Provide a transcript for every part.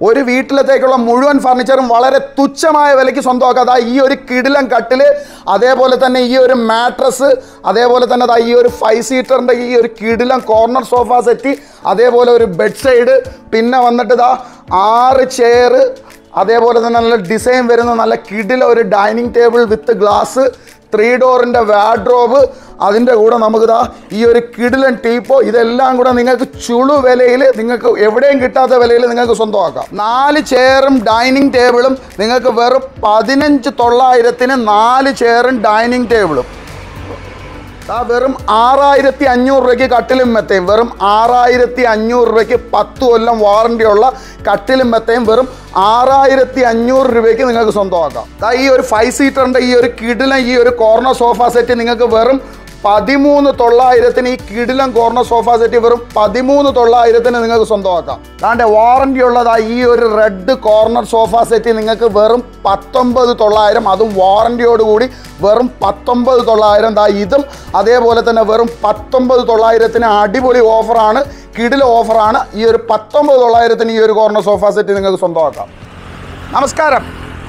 ഒരു വീട്ടിലത്തേക്കുള്ള മുഴുവൻ ഫർണിച്ചറും വളരെ തുച്ഛമായ വിലയ്ക്ക് സ്വന്തമാക്കുക അതാ ഈ ഒരു കിടിലം കട്ടിൽ അതേപോലെ തന്നെ ഈ ഒരു മാട്രസ് അതേപോലെ തന്നെ അതാ ഈ ഒരു ഫൈവ് സീറ്ററിന്റെ ഈ ഒരു കിടിലം കോർണർ സോഫ സെറ്റ് അതേപോലെ ഒരു ബെഡ് സൈഡ് പിന്നെ വന്നിട്ട് ഇതാ ആറ് ചെയർ അതേപോലെ തന്നെ നല്ല ഡിസൈൻ വരുന്ന നല്ല കിടില ഒരു dining table with glass three ഡോറിന്റെ വാഡ്രോബ് അതിന്റെ കൂടെ നമുക്ക് നമുക്കിതാ ഈ ഒരു കിടിലൻ ടീപ്പോ ഇതെല്ലാം കൂടെ നിങ്ങൾക്ക് ചുളു വിലയിൽ നിങ്ങൾക്ക് എവിടെയും കിട്ടാത്ത വിലയിൽ നിങ്ങൾക്ക് സ്വന്തമാക്കാം. നാല് ചെയറും ഡൈനിങ് ടേബിളും നിങ്ങൾക്ക് വെറും പതിനഞ്ച് തൊള്ളായിരത്തിന് നാല് ചെയറും ഡൈനിങ് ടേബിളും ആ വെറും ആറായിരത്തി അഞ്ഞൂറ് രൂപയ്ക്ക് കട്ടിലും മെത്തയും വെറും ആറായിരത്തി അഞ്ഞൂറ് രൂപയ്ക്ക് പത്ത് കൊല്ലം വാറണ്ടിയുള്ള കട്ടിലും മെത്തയും വെറും ആറായിരത്തി അഞ്ഞൂറ് രൂപയ്ക്ക് നിങ്ങൾക്ക് സ്വന്തമാക്കാം. ഈ ഒരു ഫൈവ് സീറ്ററിന്റെ ഈ ഒരു കിടിലം ഈ ഒരു കോർണർ സോഫ സെറ്റ് നിങ്ങൾക്ക് വെറും പതിമൂന്ന് തൊള്ളായിരത്തിന് ഈ കിടിലം കോർണർ സോഫ സെറ്റ് വെറും പതിമൂന്ന് തൊള്ളായിരത്തിന് നിങ്ങൾക്ക് സ്വന്തമാക്കാം. അതാണ്ട് വാറണ്ടി ഉള്ളതാ ഈ ഒരു റെഡ് കോർണർ സോഫ സെറ്റ് നിങ്ങൾക്ക് വെറും പത്തൊമ്പത് തൊള്ളായിരം അതും വാറണ്ടിയോടുകൂടി വെറും പത്തൊമ്പത് തൊള്ളായിരം. ദാ ഇതും അതേപോലെ തന്നെ വെറും പത്തൊമ്പത് തൊള്ളായിരത്തിന് അടിപൊളി ഓഫറാണ് കിടില ഓഫറാണ് ഈ ഒരു പത്തൊമ്പത് തൊള്ളായിരത്തിന് ഈ ഒരു കോർണർ സോഫ സെറ്റ് നിങ്ങൾക്ക് സ്വന്തമാക്കാം. നമസ്കാരം.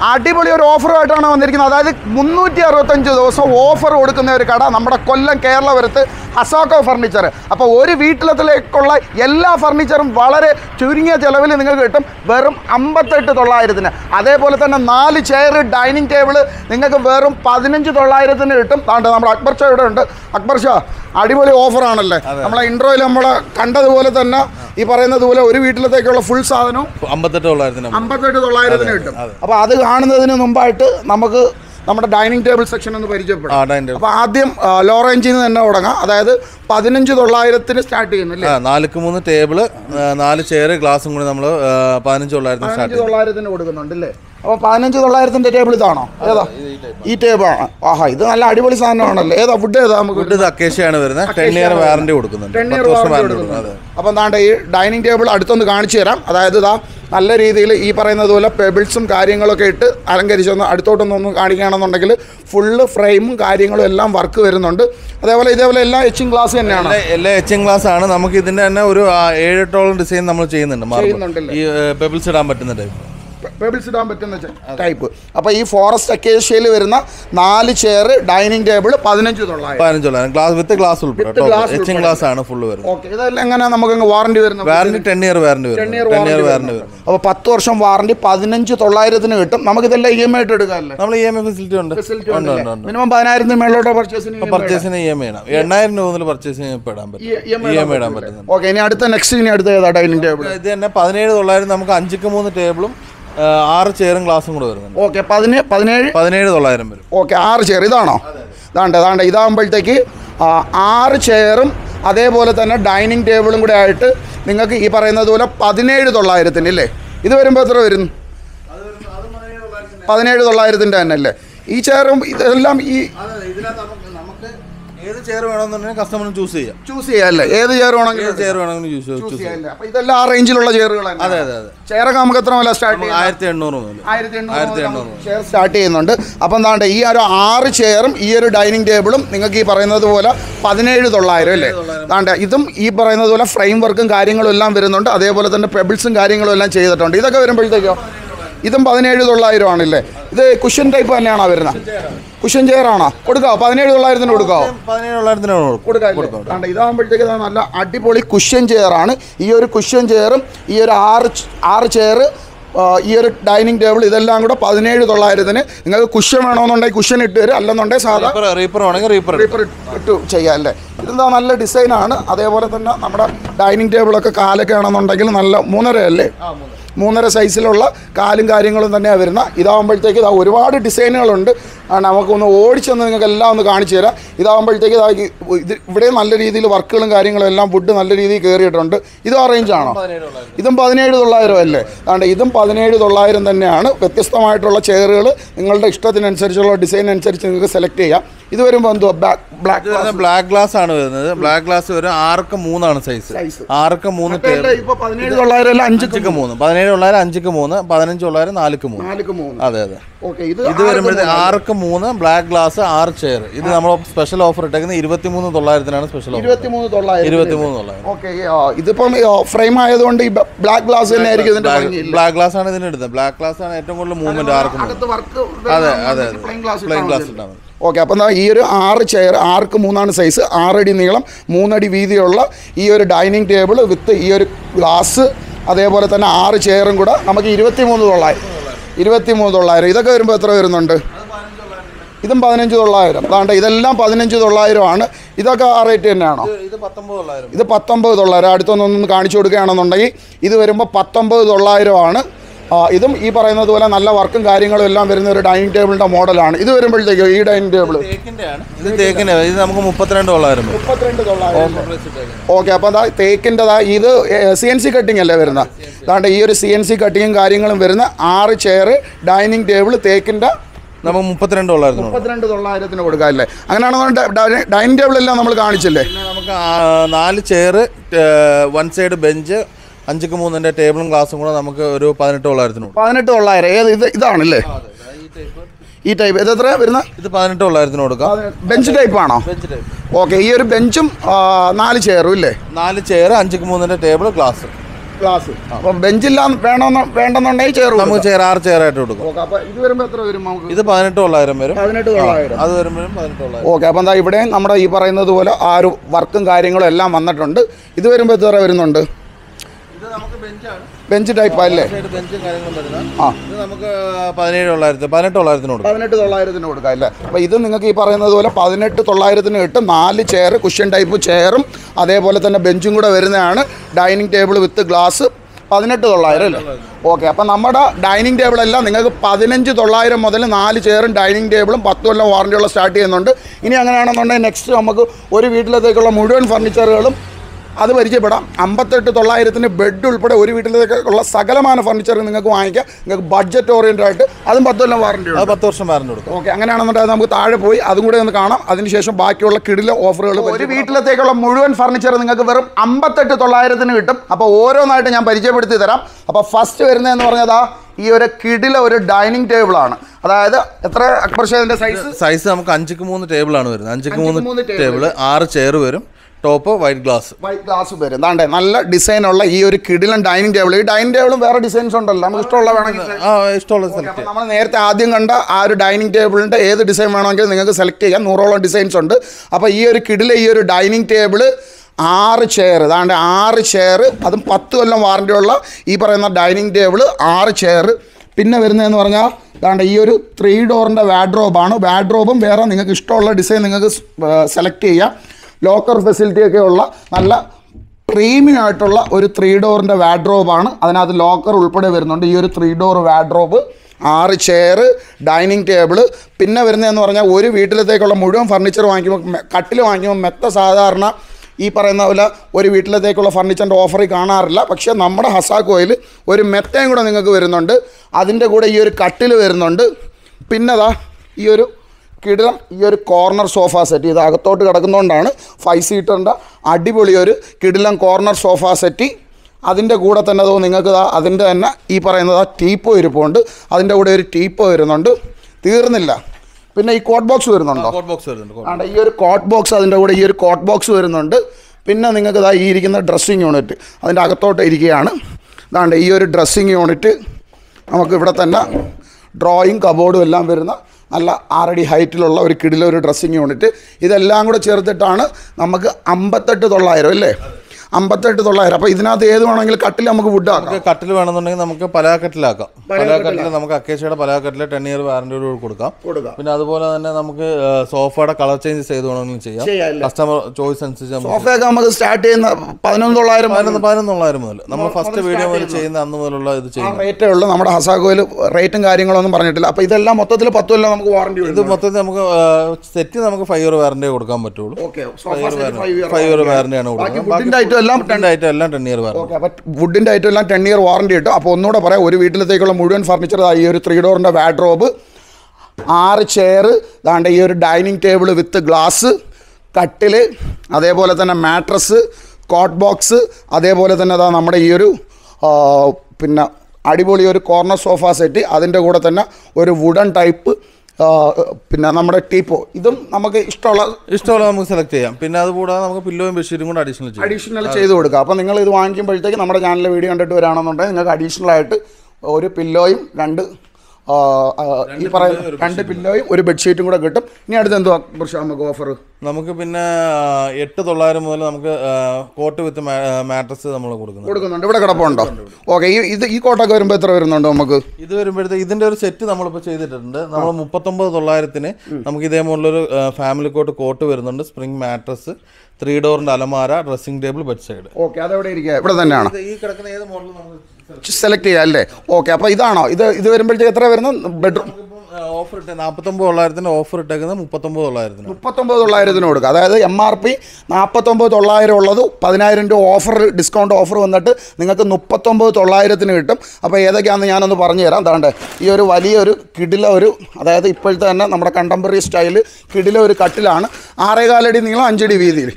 അടിപൊളി ഒരു ഓഫറുമായിട്ടാണ് വന്നിരിക്കുന്നത്. അതായത് മുന്നൂറ്റി അറുപത്തഞ്ച് ദിവസം ഓഫർ കൊടുക്കുന്ന ഒരു കട നമ്മുടെ കൊല്ലം കേരളപുരത്ത് ഹസാക്കോ ഫർണിച്ചർ അപ്പോൾ ഒരു വീട്ടിലത്തിലേക്കുള്ള എല്ലാ ഫർണിച്ചറും വളരെ ചുരുങ്ങിയ ചിലവിൽ നിങ്ങൾക്ക് കിട്ടും. വെറും അമ്പത്തെട്ട് തൊള്ളായിരത്തിന്. അതേപോലെ തന്നെ നാല് ചെയർ ഡൈനിങ് ടേബിൾ നിങ്ങൾക്ക് വെറും പതിനഞ്ച് തൊള്ളായിരത്തിന് കിട്ടും. താണ്ട് നമ്മുടെ അക്ബർ ഷാ ഇവിടെ ഉണ്ട്. അക്ബർ ഷാ അടിപൊളി ഓഫറാണല്ലേ നമ്മളെ ഇൻട്രോയിൽ നമ്മൾ കണ്ടതുപോലെ തന്നെ ഈ പറയുന്നത് പോലെ ഒരു വീട്ടിലത്തേക്കുള്ള ഫുൾ സാധനവും അമ്പത്തെട്ട് തൊള്ളായിരത്തിന്. അമ്പത്തെട്ട് തൊള്ളായിരത്തിന് കിട്ടും. അപ്പോൾ അത് കാണുന്നതിന് മുമ്പായിട്ട് നമുക്ക് നമ്മുടെ ഡൈനിങ് ടേബിൾ സെക്ഷൻ ഒന്ന് പരിചയപ്പെടാം. ഡൈനിങ് അപ്പൊ ആദ്യം ലോ റേഞ്ചിൽ നിന്ന് തന്നെ തുടങ്ങാം. അതായത് പതിനഞ്ച് തൊള്ളായിരത്തിന് സ്റ്റാർട്ട് ചെയ്യുന്നില്ലേ? അല്ലേ നാലുക്ക് മൂന്ന് ടേബിൾ നാല് ചെയർ ഗ്ലാസും കൂടി നമ്മൾ പതിനഞ്ച് തൊള്ളായിരത്തിന് സ്റ്റാർട്ട് അല്ലേ തൊള്ളായിരത്തിന് അപ്പൊ പതിനഞ്ച് തൊള്ളായിരത്തിന്റെ ടേബിൾ ഇതാണോ? ഏതാ? ഈ ടേബിൾ ആണ് ആഹാ ഇത് നല്ല അടിപൊളി സാധനമാണല്ലോ? ഏതാ ഫുഡ് ഏതാ നമുക്ക് ഫുഡ് അക്കേഷ്യാണ് വരുന്നത്. ടെൻ ഇയർ വാറണ്ടി കൊടുക്കുന്നുണ്ട്. ടെൻ ഇയർ വാറണ്ടി കൊടുക്കുന്നത് കൊടുക്കുന്നുണ്ട്. എന്താണ്ട് ഈ ഡൈനിങ് ടേബിൾ അടുത്തൊന്ന് കാണിച്ചു തരാം. അതായത് ഇതാ നല്ല രീതിയിൽ ഈ പറയുന്നത് പോലെ പെബിൾസും കാര്യങ്ങളൊക്കെ ഇട്ട് അലങ്കരിച്ചൊന്ന് അടുത്തോട്ടൊന്നൊന്ന് കാണിക്കുകയാണെന്നുണ്ടെങ്കിൽ ഫുള്ള് ഫ്രെയിമും കാര്യങ്ങളും എല്ലാം വർക്ക് വരുന്നുണ്ട്. അതേപോലെ ഇതേപോലെ എല്ലാ എച്ചിങ് ഗ്ലാസ് തന്നെയാണ്? എല്ലാ- എച്ചിങ് ഗ്ലാസ് ആണ്. നമുക്ക് ഇതിന്റെ തന്നെ ഒരു ഏഴ് ഏഴെട്ടോളം ഡിസൈൻ നമ്മൾ ചെയ്യുന്നുണ്ട്. ഈ പെബിൾസ് ഇടാൻ പറ്റുന്ന ടൈപ്പ് പെബിൾസ് ഇടാൻ പറ്റുന്ന ടൈപ്പ് അപ്പോൾ ഈ ഫോറസ്റ്റ് അക്കേഷ്യയിൽ വരുന്ന നാല് ചെയർ ഡൈനിങ് ടേബിൾ പതിനഞ്ച് തൊള്ളായിരം. പതിനഞ്ച് തൊള്ളായിരം. ഗ്ലാസ് വിത്ത് ഗ്ലാസ് ഉൾപ്പെടെ. ഗ്ലാസ് ആണ് ഫുള്ള് വരുന്നത്. ഓക്കെ ഇതെല്ലാം എങ്ങനെ നമുക്ക് വാറണ്ടി വരുന്നത്? വാറണ്ടി ടെൻ ഇയർ വാറണ്ടി വരും ടെൻ ഇയർ വാറണ്ടി വരും അപ്പോൾ പത്ത് വർഷം വാറണ്ടി പതിനഞ്ച് തൊള്ളായിരത്തിന് കിട്ടും. നമുക്കിതെല്ലാം ഇ എം ഐ ആയിട്ട് എടുക്കാമല്ലേ? നമ്മൾ ഇ എം ഐ ഫെസിലിറ്റി ഉണ്ട്. മിനിമം പതിനായിരത്തിന് മേളിലോട്ട് പർച്ചേസിന് പർച്ചേസിന് ഇ എം ഐ ഇടാം. എണ്ണായിരം രൂപ മുതൽ പർച്ചേസ് ചെയ്യപ്പെടാൻ ഇടാൻ പറ്റും. ഇ എം ഐ ഇടാൻ പറ്റും. ഓക്കെ ഇനി അടുത്ത നെക്സ്റ്റ് ഇനി അടുത്ത ഏതാ ഡൈനിങ് ടേബിൾ ഇത് തന്നെ പതിനേഴ് തൊള്ളായിരം നമുക്ക് അഞ്ചിക്ക് മൂന്ന് ടേബിളും ആറ് ചെയറും ഗ്ലാസും കൂടെ വരുന്നുണ്ട്. ഓക്കെ പതിനേഴ് പതിനേഴ്? പതിനേഴ് തൊള്ളായിരം വരും. ഓക്കെ ആറ് ചെയർ. ഇതാണോ? ഇതാണ്ട് ഇതാണ്ട്. ഇതാകുമ്പോഴത്തേക്ക് ആറ് ചെയറും അതേപോലെ തന്നെ ഡൈനിങ് ടേബിളും കൂടെ ആയിട്ട് നിങ്ങൾക്ക് ഈ പറയുന്നത് പോലെ പതിനേഴ് തൊള്ളായിരത്തിന് അല്ലേ ഇത് വരുമ്പോൾ എത്ര വരും? പതിനേഴ് തൊള്ളായിരത്തിന്റെ തന്നെ അല്ലേ? ഈ ചെയറും ഇതെല്ലാം ഈ ഏത് ചെയർ വേണമെന്നുണ്ടെങ്കിൽ കസ്റ്റമറിന് ചൂസ് ചെയ്യാം. ചൂസ് ചെയ്യാം ഏത് ചെയർ വേണമെങ്കിലും ചെയർ വേണമെങ്കിലും ചൂസ് ചെയ്യാം. അപ്പൊ ഇതെല്ലാം ആ റേഞ്ചിലുള്ള ചെയറുകളാണ് അതെ അതെ അതെ. ചെയറൊക്കെ നമുക്ക് എത്ര വില സ്റ്റാർട്ട് ആയിരത്തി എണ്ണൂറ് മുതൽ ആയിരത്തി എണ്ണൂറ് ചെയർ സ്റ്റാർട്ട് ചെയ്യുന്നുണ്ട്. അപ്പം എന്താണ്ട് ഈ ഒരു ആറ് ചെയറും ഈ ഒരു ഡൈനിങ് ടേബിളും നിങ്ങൾക്ക് ഈ പറയുന്നത് പോലെ പതിനേഴ് തൊള്ളായിരം അല്ലേ? അതാണ്ട് ഇതും ഈ പറയുന്നത് പോലെ ഫ്രെയിം വർക്കും കാര്യങ്ങളും എല്ലാം വരുന്നുണ്ട്. അതേപോലെ തന്നെ പെബിൾസും കാര്യങ്ങളും എല്ലാം ചെയ്തിട്ടുണ്ട്. ഇതൊക്കെ വരുമ്പോഴത്തേക്കോ? ഇതും പതിനേഴ് തൊള്ളായിരം ആണല്ലേ? ഇത് കുഷൻ ടൈപ്പ് തന്നെയാണോ വരുന്നത്? കുഷൻ ചെയറാണോ കൊടുക്കാവോ? പതിനേഴ് തൊള്ളായിരത്തിന് കൊടുക്കാവോ? പതിനേഴ് തൊള്ളായിരത്തിന് കൊടുക്കാം. ഇതാകുമ്പോഴത്തേക്ക് ഇത് നല്ല അടിപൊളി കുഷൻ ചെയറാണ് ഈ ഒരു കുഷൻ ചെയറും ഈ ഒരു ആറ് ആറ് ചെയർ ഈ ഒരു ഡൈനിങ് ടേബിൾ ഇതെല്ലാം കൂടെ പതിനേഴ് തൊള്ളായിരത്തിന്. നിങ്ങൾക്ക് കുഷൻ വേണമെന്നുണ്ടെങ്കിൽ കുഷൻ ഇട്ട് തരും. അല്ലെന്നുണ്ടെങ്കിൽ സാധാ റീപ്പർ വേണമെങ്കിൽ റീപ്പർ ഇട്ട് ചെയ്യാം അല്ലേ? ഇതെന്താ നല്ല ഡിസൈനാണ് അതേപോലെ തന്നെ നമ്മുടെ ഡൈനിങ് ടേബിളൊക്കെ കാലൊക്കെ ആണെന്നുണ്ടെങ്കിൽ നല്ല മൂന്നര അല്ലേ? മൂന്നര സൈസിലുള്ള കാലും കാര്യങ്ങളും തന്നെയാണ് വരുന്ന. ഇതാകുമ്പോഴത്തേക്ക് ഇതാ ഒരുപാട് ഡിസൈനുകളുണ്ട് നമുക്കൊന്ന് ഓടിച്ചെന്ന് നിങ്ങൾക്ക് എല്ലാം ഒന്ന് കാണിച്ചു തരാം. ഇതാകുമ്പോഴത്തേക്ക് ഇതാ ഇത് ഇവിടെ നല്ല രീതിയിൽ വർക്കുകളും കാര്യങ്ങളും എല്ലാം വുഡ് നല്ല രീതിയിൽ കയറിയിട്ടുണ്ട് ഇതും ആ റേഞ്ചാണോ ഇതും പതിനേഴ് തൊള്ളായിരം അല്ലേ? അതുകൊണ്ട് ഇതും പതിനേഴ് തൊള്ളായിരം തന്നെയാണ്. വ്യത്യസ്തമായിട്ടുള്ള ചെയറുകൾ നിങ്ങളുടെ ഇഷ്ടത്തിനനുസരിച്ചുള്ള ഡിസൈൻ അനുസരിച്ച് നിങ്ങൾക്ക് സെലക്ട് ചെയ്യാം. ഇത് വരുമ്പോൾ എന്തോ ബ്ലാക്ക് ബ്ലാക്ക് ബ്ലാക്ക് ഗ്ലാസ് ആണ് വരുന്നത്. ബ്ലാക്ക് ഗ്ലാസ് വരും ആർക്ക് മൂന്നാണ് സൈസ്. ആർക്ക് മൂന്ന് ഇപ്പൊ പതിനേഴ് തൊള്ളായിരം അല്ല അഞ്ച് അഞ്ചിക്ക് മൂന്ന്. പതിനേഴ് പതിനേഴ് തൊള്ളായിരം അഞ്ചിക്ക് മൂന്ന് പതിനഞ്ച് തൊള്ളായിരം നാലുക്ക് മൂന്ന്. നാലുക്ക് മൂന്ന്. അതെ അതെ. ഓക്കെ ഇത് ഇത് വരുമ്പോഴത്തേക്ക് ആർക്ക് മൂന്ന് ബ്ലാക്ക് ഗ്ലാസ് ആറ് ചെയർ. ഇത് നമ്മൾ സ്പെഷ്യൽ ഓഫർ ഇട്ടേക്കുന്നത് ഇരുപത്തിമൂന്ന് തൊള്ളായിരത്തിനാണ് സ്പെഷ്യൽ ഓഫർ ഇരുപത്തിമൂന്ന് തൊള്ളായിരം ഇരുപത്തിമൂന്ന് തൊള്ളായിരം. ഓക്കെ ഇതിപ്പം ഫ്രെയിം ആയതുകൊണ്ട് ഈ ബ്ലാക്ക് ഗ്ലാസ് തന്നെ ആയിരിക്കും ഇതിന്റെ. ബ്ലാക്ക് ഗ്ലാസ് ആണ് ഇതിന് എടുത്തത്. ബ്ലാക്ക് ഗ്ലാസ് ആണ് ഏറ്റവും കൂടുതൽ മൂവ്മെന്റ് ആർക്ക് അതെ അതെ പ്ലെയിൻ ഗ്ലാസ് ഇട്ടാൽ മതി. ഓക്കെ അപ്പം ദാ ഈ ഒരു ആറ് ചെയർ ആർക്ക് മൂന്നാണ് സൈസ് ആറടി നീളം മൂന്നടി വീതിയുള്ള ഈ ഒരു ഡൈനിങ് ടേബിൾ വിത്ത് ഈ ഒരു ഗ്ലാസ് അതേപോലെ തന്നെ ആറ് ചെയറും കൂടെ നമുക്ക് ഇരുപത്തി മൂന്ന് തൊള്ളായിരം ഇരുപത്തി മൂന്ന് തൊള്ളായിരം. ഇതൊക്കെ വരുമ്പോൾ എത്ര വരുന്നുണ്ട്? ഇതും പതിനഞ്ച് തൊള്ളായിരം. അതാണ്ട് ഇതെല്ലാം പതിനഞ്ച് തൊള്ളായിരമാണ് ഇതൊക്കെ ആ റേറ്റ് തന്നെയാണോ? ഇത് പത്തൊമ്പത് തൊള്ളായിരം. തൊള്ളായിരം. അടുത്തൊന്നൊന്ന് കാണിച്ചു കൊടുക്കുകയാണെന്നുണ്ടെങ്കിൽ ഇത് വരുമ്പോൾ പത്തൊമ്പത് തൊള്ളായിരമാണ് ഇതും ഈ പറയുന്നത് പോലെ നല്ല വർക്കും കാര്യങ്ങളും എല്ലാം വരുന്ന ഒരു ഡൈനിങ് ടേബിളിന്റെ മോഡലാണ്. ഇത് വരുമ്പോഴത്തേക്കും ഈ ഡൈനിങ് ടേബിൾ ഇത് നമുക്ക് മുപ്പത്തിരണ്ട് തൊള്ളായിരം മുപ്പത്തിരണ്ട് ഓക്കെ അപ്പോൾ അതാ തേക്കിന്റെതാ ഇത് സി എൻ സി കട്ടിംഗ് അല്ലേ വരുന്നത്? അതാണ്ട് ഈ ഒരു സി എൻ സി കട്ടിങ്ങും കാര്യങ്ങളും വരുന്ന ആറ് ചെയർ ഡൈനിങ് ടേബിൾ തേക്കിന്റെ നമുക്ക് മുപ്പത്തിരണ്ട് തൊള്ളായിരത്തിന്. മുപ്പത്തിരണ്ട് തൊള്ളായിരത്തിന് കൊടുക്കാം അല്ലേ അങ്ങനെയാണെന്നുണ്ടെങ്കിൽ ഡൈനിങ് ടേബിൾ എല്ലാം നമ്മൾ കാണിച്ചില്ലേ? നമുക്ക് നാല് ചെയർ വൺ സൈഡ് ബെഞ്ച് അഞ്ചുക്ക് മൂന്നിന്റെ ടേബിളും ഗ്ലാസും കൂടെ നമുക്ക് ഒരു പതിനെട്ട് തൊള്ളായിരത്തിന് പതിനെട്ട് തൊള്ളായിരം ഏത് ഇത് ഇതാണല്ലേ? ഈ ടൈപ്പ് ഇത് എത്രയാ വരുന്ന ഇത് പതിനെട്ട് തൊള്ളായിരത്തിന് കൊടുക്കാം. ബെഞ്ച് ടൈപ്പ് ആണോ? ഓക്കെ ഈ ഒരു ബെഞ്ചും നാല് ചെയറും ഇല്ലേ? നാല് ചെയർ അഞ്ചുക്ക് മൂന്നിന്റെ ടേബിൾ ഗ്ലാസ് ഗ്ലാസ് അപ്പം ബെഞ്ചില്ല വേണമെന്ന് വേണ്ടെന്നുണ്ടെങ്കിൽ ചെയർ നമുക്ക് ചെയർ ആറ് ചെയർ ആയിട്ട് കൊടുക്കും. ഓക്കെ അപ്പോൾ ഇത് വരുമ്പോൾ എത്ര വരും നമുക്ക്? ഇത് പതിനെട്ട് തൊള്ളായിരം വരും. പതിനെട്ട് തൊള്ളായിരം അത് വരുമ്പോഴും പതിനെട്ട് തൊള്ളായിരം ഓക്കെ അപ്പം എന്താ ഇവിടെയും നമ്മുടെ ഈ പറയുന്നത് പോലെ ആ ഒരു വർക്കും കാര്യങ്ങളും എല്ലാം വന്നിട്ടുണ്ട്. ഇത് വരുമ്പോൾ എത്ര വരുന്നുണ്ട്? ബെഞ്ച് ടൈപ്പ് അല്ലേ ആ. നമുക്ക് പതിനേഴ് തൊള്ളായിരത്തി പതിനെട്ട് തൊള്ളായിരത്തിന് കൊടുക്കും. പതിനെട്ട് തൊള്ളായിരത്തിന് കൊടുക്കാം അല്ലേ? അപ്പോൾ ഇത് നിങ്ങൾക്ക് ഈ പറയുന്നത് പോലെ പതിനെട്ട് തൊള്ളായിരത്തിന് കിട്ടും. നാല് ചെയർ കുഷ്യൻ ടൈപ്പ് ചെയറും അതേപോലെ തന്നെ ബെഞ്ചും കൂടെ വരുന്നതാണ്. ഡൈനിങ് ടേബിൾ വിത്ത് ഗ്ലാസ് പതിനെട്ട് തൊള്ളായിരം അല്ലേ? ഓക്കെ അപ്പം നമ്മുടെ ഡൈനിങ് ടേബിൾ എല്ലാം നിങ്ങൾക്ക് പതിനഞ്ച് തൊള്ളായിരം മുതൽ നാല് ചെയറും ഡൈനിങ് ടേബിളും പത്ത് കൊല്ലം വാറണ്ടിയുള്ള സ്റ്റാർട്ട് ചെയ്യുന്നുണ്ട്. ഇനി അങ്ങനെയാണെന്നുണ്ടെങ്കിൽ നെക്സ്റ്റ് നമുക്ക് ഒരു വീട്ടിലത്തേക്കുള്ള മുഴുവൻ ഫർണിച്ചറുകളും അത് പരിചയപ്പെടാം. അമ്പത്തെട്ട് തൊള്ളായിരത്തിന് ബെഡ് ഉൾപ്പെടെ ഒരു വീട്ടിലേക്കുള്ള സകലമാന ഫർണിച്ചർ നിങ്ങൾക്ക് വാങ്ങിക്കാം. നിങ്ങൾക്ക് ബഡ്ജറ്റ് ഓറിയന്റഡ് ആയിട്ട്. അതും പത്ത് കൊല്ലം വാറണ്ടി ഉണ്ട്. അത് പത്ത് വർഷം വാറണ്ടി കൊടുക്കും. ഓക്കെ അങ്ങനെയാണെന്നുണ്ടെങ്കിൽ നമുക്ക് താഴെ പോയി. അതും കൂടെ ഒന്ന് കാണാം. അതിനുശേഷം ബാക്കിയുള്ള കിടില ഓഫറുകൾ ഒരു വീട്ടിലത്തേക്കുള്ള മുഴുവൻ ഫർണിച്ചർ നിങ്ങൾക്ക് വെറും അമ്പത്തെട്ട് തൊള്ളായിരത്തിന് കിട്ടും. അപ്പോൾ ഓരോന്നായിട്ട് ഞാൻ പരിചയപ്പെടുത്തി തരാം. അപ്പോൾ ഫസ്റ്റ് വരുന്നതെന്ന് പറഞ്ഞതാ ഈ ഒരു കിടില ഒരു ഡൈനിങ് ടേബിൾ ആണ്. അതായത് എത്ര അക്ബർ ഷേദിന്റെ സൈസ് സൈസ് നമുക്ക് അഞ്ചുക്ക് മൂന്ന് ടേബിൾ ആണ് വരുന്നത്. അഞ്ചുക്ക് മൂന്ന് ടേബിൾ ടേബിൾ ആറ് ചെയർ വരും. Top white glass white glass വരും. ദാണ്ടേ നല്ല ഡിസൈനുള്ള ഈ ഒരു കിടിലൻ ഡൈനിങ് ടേബിൾ ഈ ഡൈനിങ് ടേബിളും വേറെ ഡിസൈൻസ് ഉണ്ടല്ലോ. നമുക്ക് ഇഷ്ടമുള്ള വേണമെങ്കിൽ ആ ഇഷ്ടമുള്ള സെലക്ട് നമ്മൾ നേരത്തെ ആദ്യം കണ്ട ആ ഒരു ഡൈനിങ് ടേബിളിന്റെ ഏത് ഡിസൈൻ വേണമെങ്കിലും നിങ്ങൾക്ക് സെലക്ട് ചെയ്യാം. നൂറോളം ഡിസൈൻസ് ഉണ്ട്. അപ്പോൾ ഈ ഒരു കിടിലെ ഈ ഒരു ഡൈനിങ് ടേബിൾ ആറ് ചെയർ അതാണ്ട് ആറ് ചെയർ അതും പത്ത് കൊല്ലം വാറന്റിയുള്ള ഈ പറയുന്ന ഡൈനിങ് ടേബിൾ ആറ് ചെയർ പിന്നെ വരുന്നതെന്ന് പറഞ്ഞാൽ അതാണ്ട് ഈ ഒരു ത്രീ ഡോറിന്റെ വാഡ്രോബാണ് വാഡ്രോബും വേറെ നിങ്ങൾക്ക് ഇഷ്ടമുള്ള ഡിസൈൻ നിങ്ങൾക്ക് സെലക്ട് ചെയ്യാം. ലോക്കർ ഫെസിലിറ്റി ഒക്കെ ഉള്ള നല്ല പ്രീമിയം ആയിട്ടുള്ള ഒരു ത്രീ ഡോറിന്റെ വാഡ്രോബാണ് അതിനകത്ത് ലോക്കർ ഉൾപ്പെടെ വരുന്നുണ്ട്. ഈ ഒരു ത്രീ ഡോർ വാഡ്രോബ് ആറ് ചെയർ ഡൈനിങ് ടേബിൾ പിന്നെ വരുന്നതെന്ന് പറഞ്ഞാൽ ഒരു വീട്ടിലത്തേക്കുള്ള മുഴുവൻ ഫർണിച്ചർ വാങ്ങിക്കുമ്പോൾ കട്ടിൽ വാങ്ങിക്കുമ്പോൾ മെത്ത സാധാരണ ഈ പറയുന്ന പോലെ ഒരു വീട്ടിലത്തേക്കുള്ള ഫർണിച്ചറിന്റെ ഓഫറിൽ കാണാറില്ല. പക്ഷേ നമ്മുടെ ഹസാക്കോയിൽ ഒരു മെത്തയും കൂടെ നിങ്ങൾക്ക് വരുന്നുണ്ട്. അതിന്റെ കൂടെ ഈ ഒരു കട്ടിൽ വരുന്നുണ്ട്. പിന്നെതാ ഈ ഒരു കിടിലം ഈ ഒരു കോർണർ സോഫ സെറ്റ് ഇത് അകത്തോട്ട് കിടക്കുന്നതുകൊണ്ടാണ് ഫൈവ് സീറ്ററിന്റെ അടിപൊളി ഒരു കിടിലം കോർണർ സോഫ സെറ്റ് അതിന്റെ കൂടെ തന്നെ അതോ നിങ്ങൾക്ക് അതിന്റെ തന്നെ ഈ പറയുന്നത് ആ ടീപ്പോ ഇരിപ്പുണ്ട്. അതിന്റെ കൂടെ ഒരു ടീപ്പോ വരുന്നുണ്ട്. തീർന്നില്ല. പിന്നെ ഈ കോട്ട് ബോക്സ് വരുന്നുണ്ടോ? കോട്ട് ബോക്സ് വരുന്നുണ്ട് ഈ ഒരു കോട്ട് ബോക്സ് അതിന്റെ കൂടെ ഈ ഒരു കോട്ട് ബോക്സ് വരുന്നുണ്ട്. പിന്നെ നിങ്ങൾക്ക് ഇതാ ഈ ഇരിക്കുന്ന ഡ്രസ്സിങ് യൂണിറ്റ് അതിന്റെ അകത്തോട്ട് ഇരിക്കുകയാണ്. ഇതാണ്ട് ഈ ഒരു ഡ്രസ്സിങ് യൂണിറ്റ് നമുക്ക് ഇവിടെ തന്നെ ഡ്രോയിങ് കബോർഡും എല്ലാം വരുന്ന നല്ല ആറടി ഹൈറ്റിലുള്ള ഒരു കിടിലൊരു ഡ്രസ്സിങ് യൂണിറ്റ് ഇതെല്ലാം കൂടെ ചേർത്തിട്ടാണ് നമുക്ക് അമ്പത്തെട്ട് തൊള്ളായിരം അല്ലേ? അമ്പത്തെട്ട് തൊള്ളായിരം. അപ്പോൾ ഇതിനകത്ത് ഏത് വേണമെങ്കിലും കട്ടിൽ നമുക്ക് വുഡ് ആക്കാം. കട്ടിൽ വേണമെന്നുണ്ടെങ്കിൽ നമുക്ക് പലാക്കട്ടിലാക്കാം പലാക്കട്ടിൽ നമുക്ക് അക്കേഷ്യയുടെ പലാക്കട്ടിൽ ടെൻ ഇയർ വാറന്റിയോട് കൊടുക്കാം. കൊടുക്കാം. പിന്നെ അതുപോലെ തന്നെ നമുക്ക് സോഫയുടെ കളർ ചേഞ്ച് ചെയ്ത് വേണമെങ്കിലും ചെയ്യാം. കസ്റ്റമർ ചോയ്സ് അനുസരിച്ച് നമുക്ക് സോഫയൊക്കെ നമുക്ക് സ്റ്റാർട്ട് ചെയ്യുന്ന പതിനൊന്ന് തൊള്ളായിരം പതിനൊന്ന് പതിനൊന്നൊള്ളായിരം മുതൽ. നമ്മൾ ഫസ്റ്റ് വീഡിയോ മുതൽ ചെയ്യുന്ന അന്ന് മുതലുള്ള ഇത് ചെയ്യും റേറ്റേ ഉള്ളൂ. നമ്മുടെ ഹസാഗോയിൽ റേറ്റും കാര്യങ്ങളൊന്നും പറഞ്ഞിട്ടില്ല. അപ്പോൾ ഇതെല്ലാം മൊത്തത്തിൽ പത്ത് കൊല്ലം നമുക്ക് വാറണ്ടി ഇത് മൊത്തത്തിൽ നമുക്ക് സെറ്റ് നമുക്ക് ഫൈവ് ഇയർ വാറന്റി കൊടുക്കാൻ പറ്റുള്ളൂ. ഓക്കെ ഫൈവ് ഇയർ വാറന്റിയാണ് കൊടുക്കുന്നത്. എല്ലാം ഫുഡിന്റെ ഐറ്റം എല്ലാം ടെൻ ഇയർ വാറന്റി ഓക്കെ അപ്പോൾ വുഡിന്റെ ഐറ്റം എല്ലാം ടെൻ ഇയർ വാറണ്ടി കിട്ടും അപ്പോൾ ഒന്നുകൂടെ പറയാം ഒരു വീട്ടിലത്തേക്കുള്ള മുഴുവൻ ഫർണിച്ചർ ഈ ഒരു ത്രീ ഡോറിന്റെ വാഡ്രോബ് ആറ് ചെയർ ദാണ്ട് ഈ ഒരു ഡൈനിങ് ടേബിൾ വിത്ത് ഗ്ലാസ് കട്ടിൽ അതേപോലെ തന്നെ മാട്രസ് കോട്ട് ബോക്സ് അതേപോലെ തന്നെ അതാ നമ്മുടെ ഈ ഒരു പിന്നെ അടിപൊളി ഒരു കോർണർ സോഫ സെറ്റ് അതിന്റെ കൂടെ തന്നെ ഒരു വുഡൻ ടൈപ്പ് പിന്നെ നമ്മുടെ ടീപ്പോ ഇതും നമുക്ക് ഇഷ്ടമുള്ള ഇഷ്ടമുള്ള നമുക്ക് സെലക്ട് ചെയ്യാം. പിന്നെ അതുകൂടാതെ നമുക്ക് പില്ലോയും ബെഡ്ഷീറ്റും കൂടെ അഡീഷണൽ ചെയ്യാം. അഡീഷണൽ ചെയ്ത് കൊടുക്കുക അപ്പോൾ നിങ്ങൾ ഇത് വാങ്ങിക്കുമ്പോഴത്തേക്ക് നമ്മുടെ ചാനലിലെ വീഡിയോ കണ്ടിട്ട് വരാണെന്നുണ്ടെങ്കിൽ നിങ്ങൾക്ക് അഡീഷണൽ ആയിട്ട് ഒരു പില്ലോയും രണ്ട് ഈ പറയുന്ന രണ്ട് പില്ലോയും ഒരു ബെഡ്ഷീറ്റും കൂടെ കിട്ടും. ഇനി അടുത്ത് എന്തോ നമുക്ക് ഓഫർ നമുക്ക് പിന്നെ എട്ട് തൊള്ളായിരം മുതൽ നമുക്ക് കോട്ട് വിത്ത് മാട്രസ് നമ്മൾ കൊടുക്കുന്നു കൊടുക്കുന്നുണ്ട്. ഇവിടെ കിടപ്പുണ്ടോ? ഓക്കെ ഈ ഇത് ഈ കോട്ടൊക്കെ വരുമ്പോൾ എത്ര വരുന്നുണ്ട് നമുക്ക്? ഇത് വരുമ്പോഴത്തേക്ക് ഇതിന്റെ ഒരു സെറ്റ് നമ്മളിപ്പോൾ ചെയ്തിട്ടുണ്ട്. നമ്മൾ മുപ്പത്തൊമ്പത് തൊള്ളായിരത്തിന് നമുക്ക് ഇതേപോലുള്ളൊരു ഫാമിലി കോട്ട് കോട്ട് വരുന്നുണ്ട്. സ്പ്രിംഗ് മാട്രസ് ത്രീ ഡോറിന്റെ അലമാര dressing table bed side okay അതെവിടെ ഇരിക്കുക. ഇവിടെ തന്നെയാണ്? ഈ കിടക്കുന്ന ഏത് മോഡൽ നമുക്ക് സെലക്ട് ചെയ്യാം അല്ലേ? ഓക്കെ അപ്പോൾ ഇതാണോ? ഇത് ഇത് വരുമ്പോഴത്തേക്ക് എത്ര വരുന്നു? ബെഡ്റൂം ഓഫർ ഇട്ട് നാൽപ്പത്തൊമ്പത് തൊള്ളായിരത്തിന് ഓഫർ ഇട്ടേക്കുന്നത് മുപ്പത്തൊമ്പത് തൊള്ളായിരത്തിന്. മുപ്പത്തൊമ്പത് തൊള്ളായിരത്തിന് കൊടുക്കുക. അതായത് എം ആർ പി നാൽപ്പത്തൊമ്പത് തൊള്ളായിരം ഉള്ളത് പതിനായിരം രൂപ ഓഫർ ഡിസ്കൗണ്ട് ഓഫർ വന്നിട്ട് നിങ്ങൾക്ക് മുപ്പത്തൊമ്പത് തൊള്ളായിരത്തിന് കിട്ടും. അപ്പോൾ ഏതൊക്കെയാണെന്ന് ഞാനൊന്ന് പറഞ്ഞു തരാം. അതാണ്ട് ഈ ഒരു വലിയൊരു കിടില ഒരു അതായത് ഇപ്പോഴത്തെ തന്നെ നമ്മുടെ കണ്ടംപററി സ്റ്റൈൽ കിടില ഒരു കട്ടിലാണ്. ആറേകാലടി നീളം അഞ്ചടി വീതിയിൽ.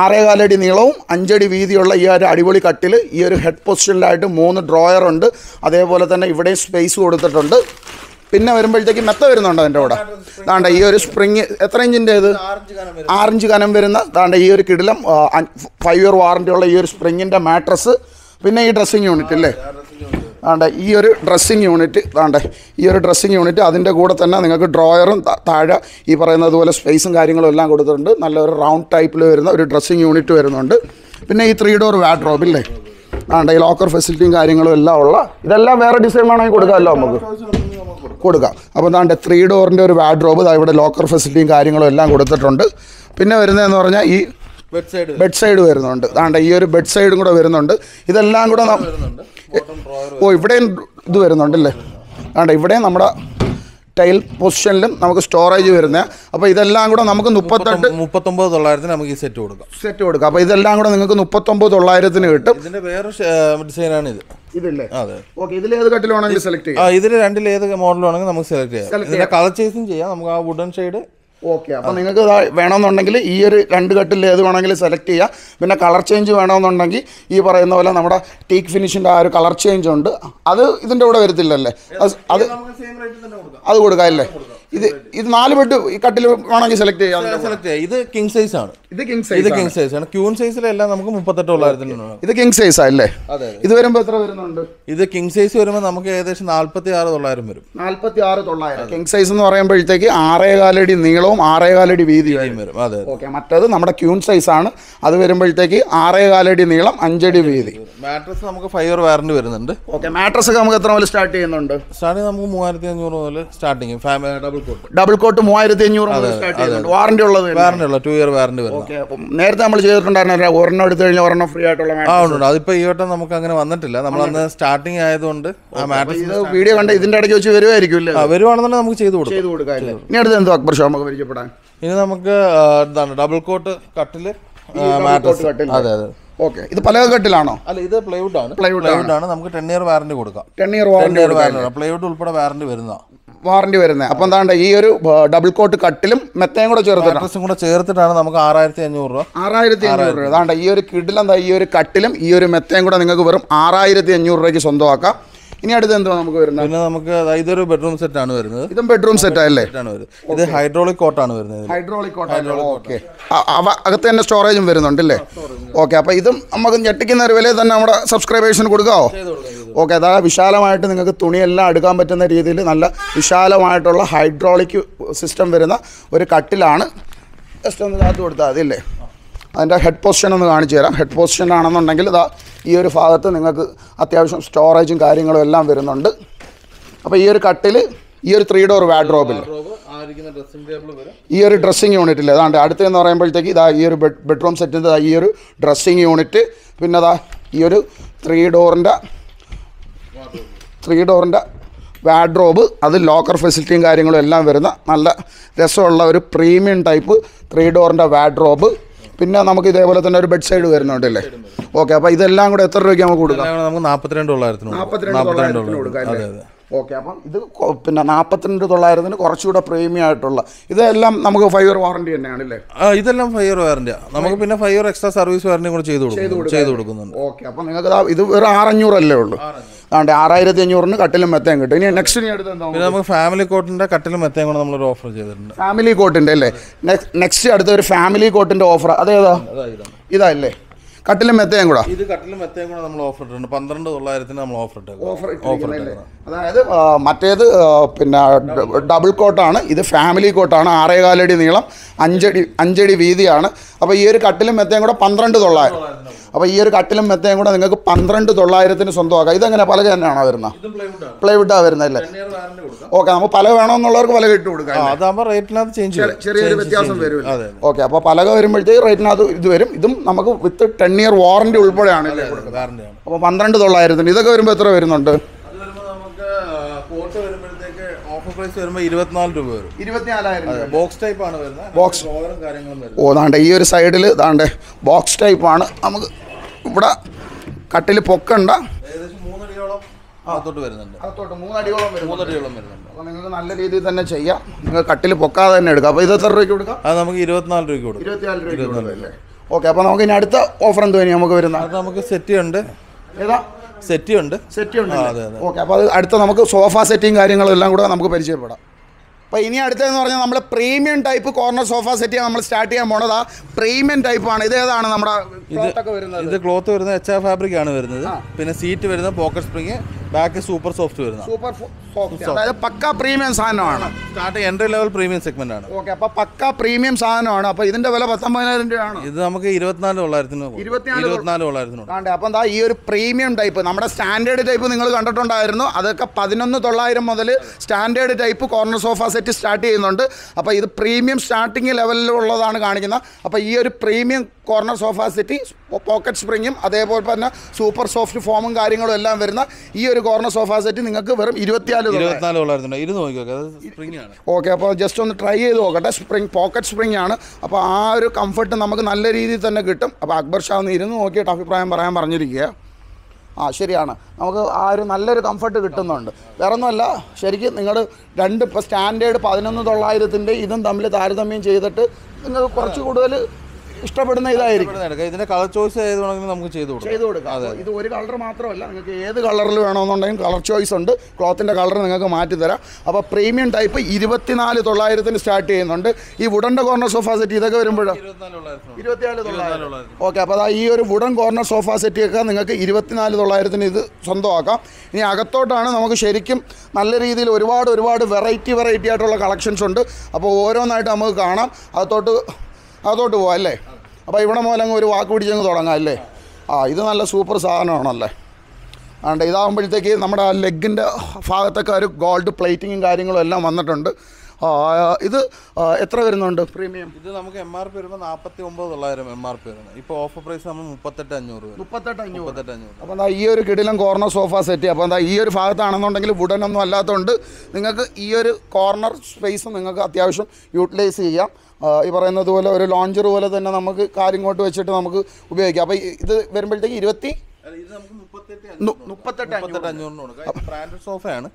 ആറേകാലടി നീളവും അഞ്ചടി വീതിയുള്ള ഈ ഒരു അടിപൊളി കട്ടിൽ ഈ ഒരു ഹെഡ് പൊസിഷനിലായിട്ട് മൂന്ന് ഡ്രോയർ ഉണ്ട്. അതേപോലെ തന്നെ ഇവിടെ സ്പേസ് കൊടുത്തിട്ടുണ്ട്. പിന്നെ വരുമ്പോഴത്തേക്ക് മെത്ത വരുന്നുണ്ട് അതിന്റെ കൂടെ? ദാണ്ട ഈ ഒരു സ്പ്രിങ് എത്ര ഇഞ്ചിന്റെ ഇത്? ആറിഞ്ച് കനം വരുന്ന ദാണ്ട ഈ ഒരു കിടിലം ഫൈവ് ഇയർ വാറണ്ടി ഉള്ള ഈ ഒരു സ്പ്രിങ്ങിന്റെ മാട്രസ് പിന്നെ ഈ ഡ്രസ്സിങ് യൂണിറ്റ് അല്ലേ ദാണ്ട ഈ ഒരു ഡ്രസ്സിങ് യൂണിറ്റ് വേണ്ട ഈ ഒരു ഡ്രസ്സിങ് യൂണിറ്റ് അതിന്റെ കൂടെ തന്നെ നിങ്ങൾക്ക് ഡ്രോയറും താഴെ ഈ പറയുന്നത് പോലെ സ്പേസും കാര്യങ്ങളും എല്ലാം കൊടുത്തിട്ടുണ്ട്. നല്ലൊരു റൗണ്ട് ടൈപ്പിൽ വരുന്ന ഒരു ഡ്രസ്സിങ് യൂണിറ്റ് വരുന്നുണ്ട്. പിന്നെ ഈ ത്രീ ഡോർ വാഡ്രോബ് ഇല്ലേ? ദാണ്ട ഈ ലോക്കർ ഫെസിലിറ്റിയും കാര്യങ്ങളും എല്ലാം ഉള്ള ഇതെല്ലാം വേറെ ഡിസൈൻ വേണമെങ്കിൽ കൊടുക്കാമല്ലോ നമുക്ക്. കൊടുക്കാം. അപ്പോൾ ദാണ്ട് ത്രീ ഡോറിന്റെ ഒരു വാഡ്രോബ് ഇവിടെ ലോക്കർ ഫെസിലിറ്റിയും കാര്യങ്ങളും എല്ലാം കൊടുത്തിട്ടുണ്ട്. പിന്നെ വരുന്നതെന്ന് പറഞ്ഞാൽ ഈ ബെഡ് സൈഡ് ബെഡ് സൈഡ് വരുന്നുണ്ട്. ദാണ്ട ഈ ഒരു ബെഡ് സൈഡും കൂടെ വരുന്നുണ്ട്. ഇതെല്ലാം കൂടെ ഓ ഇവിടെയും ഇത് വരുന്നുണ്ടല്ലേ? ദാണ്ട ഇവിടെയും നമ്മുടെ ടൈൽ പൊസിഷനിലും നമുക്ക് സ്റ്റോറേജ് വരുന്നത് അപ്പോൾ ഇതെല്ലാം കൂടെ നമുക്ക് മുപ്പത്തെട്ട് മുപ്പത്തൊമ്പത് തൊള്ളായിരത്തിന് നമുക്ക് ഈ സെറ്റ് കൊടുക്കാം. സെറ്റ് കൊടുക്കാം. അപ്പോൾ ഇതെല്ലാം കൂടെ നിങ്ങൾക്ക് മുപ്പത്തൊമ്പത് തൊള്ളായിരത്തിന് കിട്ടും. ഇതിന്റെ വേറെ ഡിസൈനാണ് ഇത് ഇതല്ലേ? അതെ. ഓക്കെ ഇതിൽ ഏത് കട്ടിൽ വേണമെങ്കിലും സെലക്ട് ചെയ്യാം. ആ ഇതിൽ രണ്ടിൽ ഏത് മോഡൽ വേണമെങ്കിൽ നമുക്ക് സെലക്ട് ചെയ്യാം. കളർ ചേസും ചെയ്യാം. നമുക്ക് ആ വുഡൻ ഷെയ്ഡ് ഓക്കെ അപ്പോൾ നിങ്ങൾക്ക് വേണമെന്നുണ്ടെങ്കിൽ ഈ ഒരു രണ്ട് കട്ടിൽ ഏത് വേണമെങ്കിലും സെലക്ട് ചെയ്യുക പിന്നെ കളർ ചേഞ്ച് വേണമെന്നുണ്ടെങ്കിൽ ഈ പറയുന്ന പോലെ നമ്മുടെ ടീക്ക് ഫിനിഷിന്റെ ആ ഒരു കളർ ചേഞ്ച് ഉണ്ട്. അത് ഇതിന്റെ കൂടെ വരത്തില്ലല്ലേ? അത് അത് കൊടുക്കാം അല്ലേ? ഇത് ഇത് നാല് ബെഡ് ഈ കട്ടിൽ വേണമെങ്കിൽ സെലക്ട് ചെയ്യാം. സെലക്ട് ചെയ്യാം. ഇത് കിങ് സൈസ് ആണ്. ഇത് കിങ് സൈസ് ഇത് കിങ് സൈസ് ആണ്. ക്യൂൺ സൈസിലെല്ലാം നമുക്ക് മുപ്പത്തെട്ട് തൊള്ളായിരത്തിന്. ഇത് കിങ് സൈസ് അല്ലേ? അതെ ഇത് വരുമ്പോൾ എത്ര വരുന്നുണ്ട്? ഇത് കിങ് സൈസ് വരുമ്പോൾ നമുക്ക് ഏകദേശം നാല്പത്തി ആറ് തൊള്ളായിരം വരും. നാല്പത്തി ആറ് തൊള്ളായിരം കിങ് സൈസ് എന്ന് പറയുമ്പോഴത്തേക്ക് ആറേ കാലടി നീളവും ആറേകാലടി വീതിയും ഇത്രയും വരും. അതെ ഓക്കെ മറ്റേത് നമ്മുടെ ക്യൂൺ സൈസ് ആണ്. അത് വരുമ്പോഴത്തേക്ക് ആറേ കാലടി നീളം അഞ്ചടി വീതി. മാട്രസ് നമുക്ക് ഫൈവ് ഇയർ വാറണ്ടി വരുന്നുണ്ട്. ഓക്കെ മാട്രസ് ഒക്കെ നമുക്ക് എത്ര മുതൽ സ്റ്റാർട്ട് ചെയ്യുന്നുണ്ട്? സ്റ്റാർട്ടിങ് നമുക്ക് മൂവായിരത്തി അഞ്ഞൂറ് മുതൽ starting family double double cot മൂവായിരത്തി അഞ്ഞൂറ് വാറന്റി ഉള്ളത് വാറന്റി ഉള്ള ടു ഇയർ വാറന്റി നേരത്തെ നമ്മൾ ചെയ്തിട്ടുണ്ടായിരുന്നു ഒരെണ്ണം എടുത്തു കഴിഞ്ഞാൽ ഒരെണ്ണം ഫ്രീ ആയിട്ടുള്ള ആ ഉണ്ട്. അതിപ്പോ ഈ വട്ടം നമുക്ക് അങ്ങനെ വന്നിട്ടില്ല. നമ്മൾ അന്ന് സ്റ്റാർട്ടിങ് ആയതുകൊണ്ട് ആ ഇത് വീഡിയോ കണ്ട് ഇതിന്റെ ഇടയ്ക്ക് വെച്ച് വരുമായിരിക്കും വരുവാണെന്നുണ്ടെങ്കിൽ നമുക്ക് ചെയ്തു കൊടുക്കാം. ചെയ്ത് കൊടുക്കാം ഇനി അടുത്ത് എന്തോ അക്ബർ ഷോ നമുക്ക് പരിചയപ്പെടാൻ. ഇനി നമുക്ക് എന്താണ് ഡബിൾ കോട്ട് കട്ടിൽ. അതെ അതെ. ഓക്കെ ഇത് പല കെട്ടിലാണോ അല്ല ഇത് പ്ലൈവുഡ് ആണ്. പ്ലൈവുഡ് ആണ്. നമുക്ക് ടെൻ ഇയർ വാറന്റി കൊടുക്കാം. ടെൻ ഇയർ വാറന്റി പ്ലൈവുഡ് ഉൾപ്പെടെ വാറന്റി വരുന്ന വാറണ്ടി വരുന്നത് അപ്പം എന്താണ്ട് ഈ ഒരു ഡബിൾ കോട്ട് കട്ടിലും മെത്തയും കൂടെ ചേർത്തിട്ടാണ് കൂടെ ചേർത്തിട്ടാണ് നമുക്ക് ആറായിരത്തി അഞ്ഞൂറ് രൂപ. ആറായിരത്തി. അഞ്ഞൂറ് രൂപ അതാണ്ട് ഈ ഒരു കിഡിലെന്താ ഈ ഒരു കട്ടിലും ഈ ഒരു മെത്തയും കൂടെ നിങ്ങൾക്ക് വെറും ആറായിരത്തി അഞ്ഞൂറ് രൂപയ്ക്ക് സ്വന്തമാക്കാം. ഇനി അടുത്ത് എന്തോ നമുക്ക് വരുന്നത്? പിന്നെ നമുക്ക് ഇതൊരു ബെഡ്റൂം സെറ്റ് ആണ് വരുന്നത്. ഇതും ബെഡ്റൂം സെറ്റ് അല്ലേ ഇത് ഹൈഡ്രോളിക് കോട്ടാണ് വരുന്നത് ഹൈഡ്രോളിക് കോട്ട് ഓക്കെ അകത്ത് തന്നെ സ്റ്റോറേജും വരുന്നുണ്ട് അല്ലേ ഓക്കെ അപ്പൊ ഇതും നമുക്ക് ഞെട്ടിക്കുന്ന ഒരു വില തന്നെ നമ്മുടെ സബ്സ്ക്രൈബേഴ്സിന് കൊടുക്കാവോ? ഓക്കെ അതായത് വിശാലമായിട്ട് നിങ്ങൾക്ക് തുണിയെല്ലാം എടുക്കാൻ പറ്റുന്ന രീതിയിൽ നല്ല വിശാലമായിട്ടുള്ള ഹൈഡ്രോളിക് സിസ്റ്റം വരുന്ന ഒരു കട്ടിലാണ്. ജസ്റ്റ് ഒന്ന് കാത്തു കൊടുത്താൽ മതി അല്ലേ? അതിന്റെ ഹെഡ് പൊസിഷൻ ഒന്ന് കാണിച്ചു തരാം. ഹെഡ് പൊസിഷൻ ആണെന്നുണ്ടെങ്കിൽ ഇതാ ഈ ഒരു ഭാഗത്ത് നിങ്ങൾക്ക് അത്യാവശ്യം സ്റ്റോറേജും കാര്യങ്ങളും എല്ലാം വരുന്നുണ്ട്. അപ്പോൾ ഈ ഒരു കട്ടിൽ ഈ ഒരു ത്രീ ഡോർ വാഡ്രോബിൽ ഈ ഒരു ഡ്രസ്സിങ് യൂണിറ്റിൽ അതാണ്ട് അടുത്തെന്ന് പറയുമ്പോഴത്തേക്ക് ഇതാ ഈ ഒരു ബെഡ് ബെഡ്റൂം സെറ്റിന്റെ ഈ ഒരു ഡ്രസ്സിങ് യൂണിറ്റ് പിന്നെ അതാ ഈ ഒരു ത്രീ ഡോറിന്റെ ത്രീ ഡോറിന്റെ വാഡ്രോബ് അത് ലോക്കർ ഫെസിലിറ്റിയും കാര്യങ്ങളും എല്ലാം വരുന്ന നല്ല രസമുള്ള ഒരു പ്രീമിയം ടൈപ്പ് ത്രീ ഡോറിന്റെ വാഡ്രോബ് പിന്നെ നമുക്ക് ഇതേപോലെ തന്നെ ഒരു ബെഡ് സൈഡ് വരുന്നുണ്ടല്ലേ? ഓക്കെ അപ്പോൾ ഇതെല്ലാം കൂടെ എത്ര രൂപയ്ക്ക് നമുക്ക് കൊടുക്കാം? നമുക്ക് നാൽപ്പത്തിരണ്ട് തൊള്ളായിരത്തിന് നാൽപ്പത്തിരണ്ട് തൊള്ളായിരത്തിന് കൊടുക്കാം ഓക്കെ അപ്പം ഇത് പിന്നെ നാൽപ്പത്തിരണ്ട് തൊള്ളായിരത്തിന് കുറച്ചുകൂടെ പ്രീമിയം ആയിട്ടുള്ള ഇതെല്ലാം നമുക്ക് ഫൈവ് ഇയർ വാറണ്ടി തന്നെയാണ് അല്ലേ? ഇതെല്ലാം ഫൈവ് ഇയർ വാറണ്ടിയാ നമുക്ക് പിന്നെ five year extra service warranty കൂടെ ചെയ്തു കൊടുക്കും ചെയ്ത് കൊടുക്കുന്നുണ്ട്. ഓക്കെ അപ്പം നിങ്ങൾക്ക് ഇത് വെറും ആറഞ്ഞൂറല്ലേ ഉള്ളൂ? അതുകൊണ്ട് ആറായിരത്തി അഞ്ഞൂറിന് കട്ടിലും മെത്തയും കിട്ടും. ഇനി നെക്സ്റ്റ് ഇനി അടുത്ത് പിന്നെ നമുക്ക്? ഫാമിലി കോട്ടിന്റെ കട്ടിലും മെത്തയും കൂടെ നമ്മളൊരു ഓഫർ ചെയ്തിട്ടുണ്ട്. ഫാമിലി കോട്ടിന്റെ അല്ലേ? നെക്സ്റ്റ് അടുത്ത ഒരു ഫാമിലി കോട്ടിന്റെ ഓഫർ അതേതാ? അതാ ഇതാണ്. ഇതാ അല്ലേ കട്ടിലും മെത്തയും കൂടെ. ഇത് കട്ടിലും മെത്തയും കൂടെ നമ്മൾ ഓഫർ ഇട്ടിട്ടുണ്ട്. പന്ത്രണ്ട് തൊള്ളായിരത്തിന് നമ്മൾ ഓഫർ ഇട്ടേക്കും ഓഫർ ഓഫർ അതായത് മറ്റേത് പിന്നെ ഡബിൾ കോട്ടാണ്. ഇത് ഫാമിലി കോട്ടാണ്. ആറേകാലടി നീളം അഞ്ചടി അഞ്ചടി വീതിയാണ്. അപ്പോൾ ഈ ഒരു കട്ടിലും മെത്തയും കൂടെ പന്ത്രണ്ട് തൊള്ളായിരം. അപ്പോൾ ഈ ഒരു കട്ടിലും മെത്തയും കൂടെ നിങ്ങൾക്ക് പന്ത്രണ്ട് തൊള്ളായിരത്തിന് സ്വന്തമാക്കാം. ഇതെങ്ങനെ പലക തന്നെയാണോ വരുന്നത്? പ്ലൈവുഡാണ് വരുന്നല്ലേ ഓക്കെ നമുക്ക് പലക വേണമെന്നുള്ളവർക്ക് പലക ഇട്ട് കൊടുക്കാം ആ അതാകുമ്പോൾ റേറ്റിനകത്ത് ചേഞ്ച് ചെയ്യും ചെറിയൊരു വ്യത്യാസം വരും ഓക്കെ അപ്പോൾ പലക വരുമ്പോഴത്തേക്ക് റേറ്റിനകത്ത് ഇത് വരും. ഇതും നമുക്ക് വിത്ത് ടെൻ ഇയർ വാറണ്ടി ഉൾപ്പെടെയാണ് അപ്പോൾ പന്ത്രണ്ട് തൊള്ളായിരത്തിന് ഇതൊക്കെ വരുമ്പോൾ എത്ര വരുന്നുണ്ട് അത് വരുമ്പോൾ നമുക്ക് കോട്ട് വരുമ്പോഴത്തേക്ക് ഓഫർ പ്രൈസ് വരുമ്പോൾ ഇരുപത്തിനാല് രൂപ വരും. ഇരുപത്തിനാലായിരം ബോക്സ് ടൈപ്പ് ആണ് വരുന്നത്. Box. ഓരോ കാര്യങ്ങളും ഓ ദാണ്ട് ഈ ഒരു സൈഡിൽ ദാണ്ട് ബോക്സ് ടൈപ്പ് ആണ്. നമുക്ക് ഇവിടെ കട്ടിൽ പൊക്കണ്ട. ഏകദേശം മൂന്നടിയോളം അകത്തോട്ട് വരുന്നുണ്ട്. അകത്തോട്ട് മൂന്നടിയോളം വരും മൂന്നടിയോളം വരുന്നുണ്ട്. അപ്പോൾ നിങ്ങൾക്ക് നല്ല രീതിയിൽ തന്നെ ചെയ്യാം. നിങ്ങൾ കട്ടിൽ പൊക്കാതെ തന്നെ എടുക്കാം. അപ്പോൾ ഇത് എത്ര രൂപയ്ക്ക് കൊടുക്കാം? അത് നമുക്ക് ഇരുപത്തിനാല് രൂപയ്ക്ക് കൊടുക്കും. ഇരുപത്തിനാല് രൂപ അല്ലേ? ഓക്കെ അപ്പോൾ നമുക്ക് ഇനി അടുത്ത ഓഫർ എന്ത് നമുക്ക് വരുന്ന? അത് നമുക്ക് സെറ്റ് ഉണ്ട് ഏതാ? സെറ്റി ഉണ്ട് സെറ്റി ഉണ്ട് ആ, അതെ, അതെ. ഓക്കെ അപ്പോൾ അത് അടുത്ത നമുക്ക് സോഫ സെറ്റിങ് കാര്യങ്ങളെല്ലാം കൂടെ നമുക്ക് പരിചയപ്പെടാം. അപ്പോൾ ഇനി അടുത്തതെന്ന് പറഞ്ഞാൽ നമ്മൾ premium type corner sofa set നമ്മൾ സ്റ്റാർട്ട് ചെയ്യാൻ പോണത് ആ പ്രീമിയം ടൈപ്പാണ് ഇത് ഏതാണ് നമ്മുടെ ഇത് ക്ലോത്ത് വരുന്നത്? എച്ച് ഫാബ്രിക് ആണ് വരുന്നത്. പിന്നെ സീറ്റ് വരുന്നത് pocket spring back super soft വരുന്നത് സൂപ്പർ സോഫ്റ്റ്. അതായത് പക്ക പ്രീമിയം സാധനമാണ്. Start entry level premium segment ആണ്. ഓക്കെ അപ്പൊ പക്ക പ്രീമിയം സാധനമാണ്. അപ്പൊ ഇതിന്റെ വില പത്തൊമ്പതിനായിരം രൂപയാണ്. ഇത് നമുക്ക് ഇരുപത്തിനാല് തൊള്ളായിരത്തിന്. ഇരുപത്തിനാല് തൊള്ളായിരത്തിന്. ആണ്ടെ എന്താ ഈ ഒരു പ്രീമിയം ടൈപ്പ് നമ്മുടെ സ്റ്റാൻഡേർഡ് ടൈപ്പ് നിങ്ങൾ കണ്ടിട്ടുണ്ടായിരുന്നു. അതൊക്കെ പതിനൊന്ന് തൊള്ളായിരം മുതൽ standard type corner sofa set start ചെയ്യുന്നുണ്ട്. അപ്പൊ ഇത് പ്രീമിയം സ്റ്റാർട്ടിംഗ് ലെവലിലുള്ളതാണ് കാണിക്കുന്നത്. അപ്പൊ ഈ ഒരു premium corner sofa set pocket സ്പ്രിങ്ങും അതേപോലെ തന്നെ സൂപ്പർ സോഫ്റ്റ് ഫോമും കാര്യങ്ങളും എല്ലാം വരുന്ന ഈ ഒരു കോർണർ സോഫ സെറ്റ് നിങ്ങൾക്ക് വെറും ഇരുപത്തിനാല് ഇരുപത്തിനാല് നോക്കിയോക്കെ ഓക്കെ അപ്പോൾ ജസ്റ്റ് ഒന്ന് ട്രൈ ചെയ്ത് നോക്കട്ടെ. സ്പ്രിങ് പോക്കറ്റ് സ്പ്രിങ് ആണ്. അപ്പോൾ ആ ഒരു കംഫർട്ട് നമുക്ക് നല്ല രീതിയിൽ തന്നെ കിട്ടും. അപ്പോൾ അക്ബർ ഷാ ഒന്ന് ഇരുന്ന് നോക്കിയിട്ട് അഭിപ്രായം പറയാൻ പറഞ്ഞിരിക്കുക. ആ ശരിയാണ്. നമുക്ക് ആ ഒരു നല്ലൊരു കംഫർട്ട് കിട്ടുന്നുണ്ട്. വേറെ ഒന്നുമല്ല ശരിക്കും നിങ്ങൾ രണ്ട് ഇപ്പോൾ സ്റ്റാൻഡേർഡ് പതിനൊന്ന് തൊള്ളായിരത്തിന്റെ ഇതും തമ്മിൽ താരതമ്യം ചെയ്തിട്ട് നിങ്ങൾക്ക് കുറച്ച് കൂടുതൽ ഇഷ്ടപ്പെടുന്ന ഇതായിരിക്കും. ഇതിന്റെ കളർ ചോയ്സ് ഏത് വേണമെങ്കിലും നമുക്ക് ചെയ്തു കൊടുക്കാം. ചെയ്തു കൊടുക്കാം. ഇത് ഒരു കളർ മാത്രമല്ല നിങ്ങൾക്ക് ഏത് കളറിൽ വേണമെന്നുണ്ടെങ്കിൽ കളർ ചോയ്സ് ഉണ്ട്. ക്ലോത്തിന്റെ കളർ നിങ്ങൾക്ക് മാറ്റി തരാം. അപ്പോൾ പ്രീമിയം ടൈപ്പ് ഇരുപത്തിനാല് തൊള്ളായിരത്തിന് സ്റ്റാർട്ട് ചെയ്യുന്നുണ്ട്. ഈ വുഡന്റെ കോർണർ സോഫ സെറ്റ് ഇതൊക്കെ വരുമ്പോഴോ? ഇരുപത്തിനാല് തൊള്ളായിരം. ഓക്കെ അപ്പോൾ അതാ ഈ ഒരു വുഡൻ കോർണർ സോഫ സെറ്റ് ഒക്കെ നിങ്ങൾക്ക് ഇരുപത്തിനാല് തൊള്ളായിരത്തിന് ഇത് സ്വന്തമാക്കാം. ഇനി അകത്തോട്ടാണ് നമുക്ക് ശരിക്കും നല്ല രീതിയിൽ ഒരുപാട് ഒരുപാട് വെറൈറ്റി വെറൈറ്റി ആയിട്ടുള്ള കളക്ഷൻസ് ഉണ്ട്. അപ്പോൾ ഓരോന്നായിട്ട് നമുക്ക് കാണാം. അകത്തോട്ട് അകത്തോട്ട് പോവാം അല്ലേ? അപ്പോൾ ഇവിടെ അങ്ങ് ഒരു വാക്ക് പിടിച്ചങ്ങ് തുടങ്ങാം അല്ലേ? ആ ഇത് നല്ല സൂപ്പർ സാധനമാണല്ലേ? അതുകൊണ്ട് ഇതാകുമ്പോഴത്തേക്ക് നമ്മുടെ ലെഗിന്റെ ഭാഗത്തൊക്കെ ഒരു ഗോൾഡ് പ്ലേറ്റിങ്ങും കാര്യങ്ങളും എല്ലാം വന്നിട്ടുണ്ട്. ഇത് എത്ര വരുന്നുണ്ട്? പ്രീമിയം. ഇത് നമുക്ക് എം ആർ പി വരുമ്പോൾ നാൽപ്പത്തി ഒമ്പത് തൊള്ളായിരം എം ആർ പി വരുന്നത് ഇപ്പോൾ ഓഫർ പ്രൈസ് നമ്മൾ മുപ്പത്തെട്ട് അഞ്ഞൂറ് മുപ്പത്തെട്ട് അഞ്ഞൂറ്. മുപ്പത്തെട്ട് അഞ്ഞൂറ്. അപ്പോൾ എന്താ ഈ ഒരു കിടിലം കോർണർ സോഫ സെറ്റ് അപ്പോൾ എന്താ ഈ ഒരു ഭാഗത്താണെന്നുണ്ടെങ്കിൽ വുഡനൊന്നും അല്ലാത്തതുകൊണ്ട് നിങ്ങൾക്ക് ഈ ഒരു കോർണർ സ്പേസ് നിങ്ങൾക്ക് അത്യാവശ്യം യൂട്ടിലൈസ് ചെയ്യാം. ഈ പറയുന്നത് പോലെ ഒരു ലോഞ്ചർ പോലെ തന്നെ നമുക്ക് കാരിങ്ങോട്ട് വെച്ചിട്ട് നമുക്ക് ഉപയോഗിക്കാം. അപ്പോൾ ഇത് വരുമ്പോഴത്തേക്ക് ഇരുപത്തി മുപ്പത്തെട്ട് അഞ്ഞൂറിന് കൊടുക്കാം ബ്രാൻഡഡ് സോഫയാണ്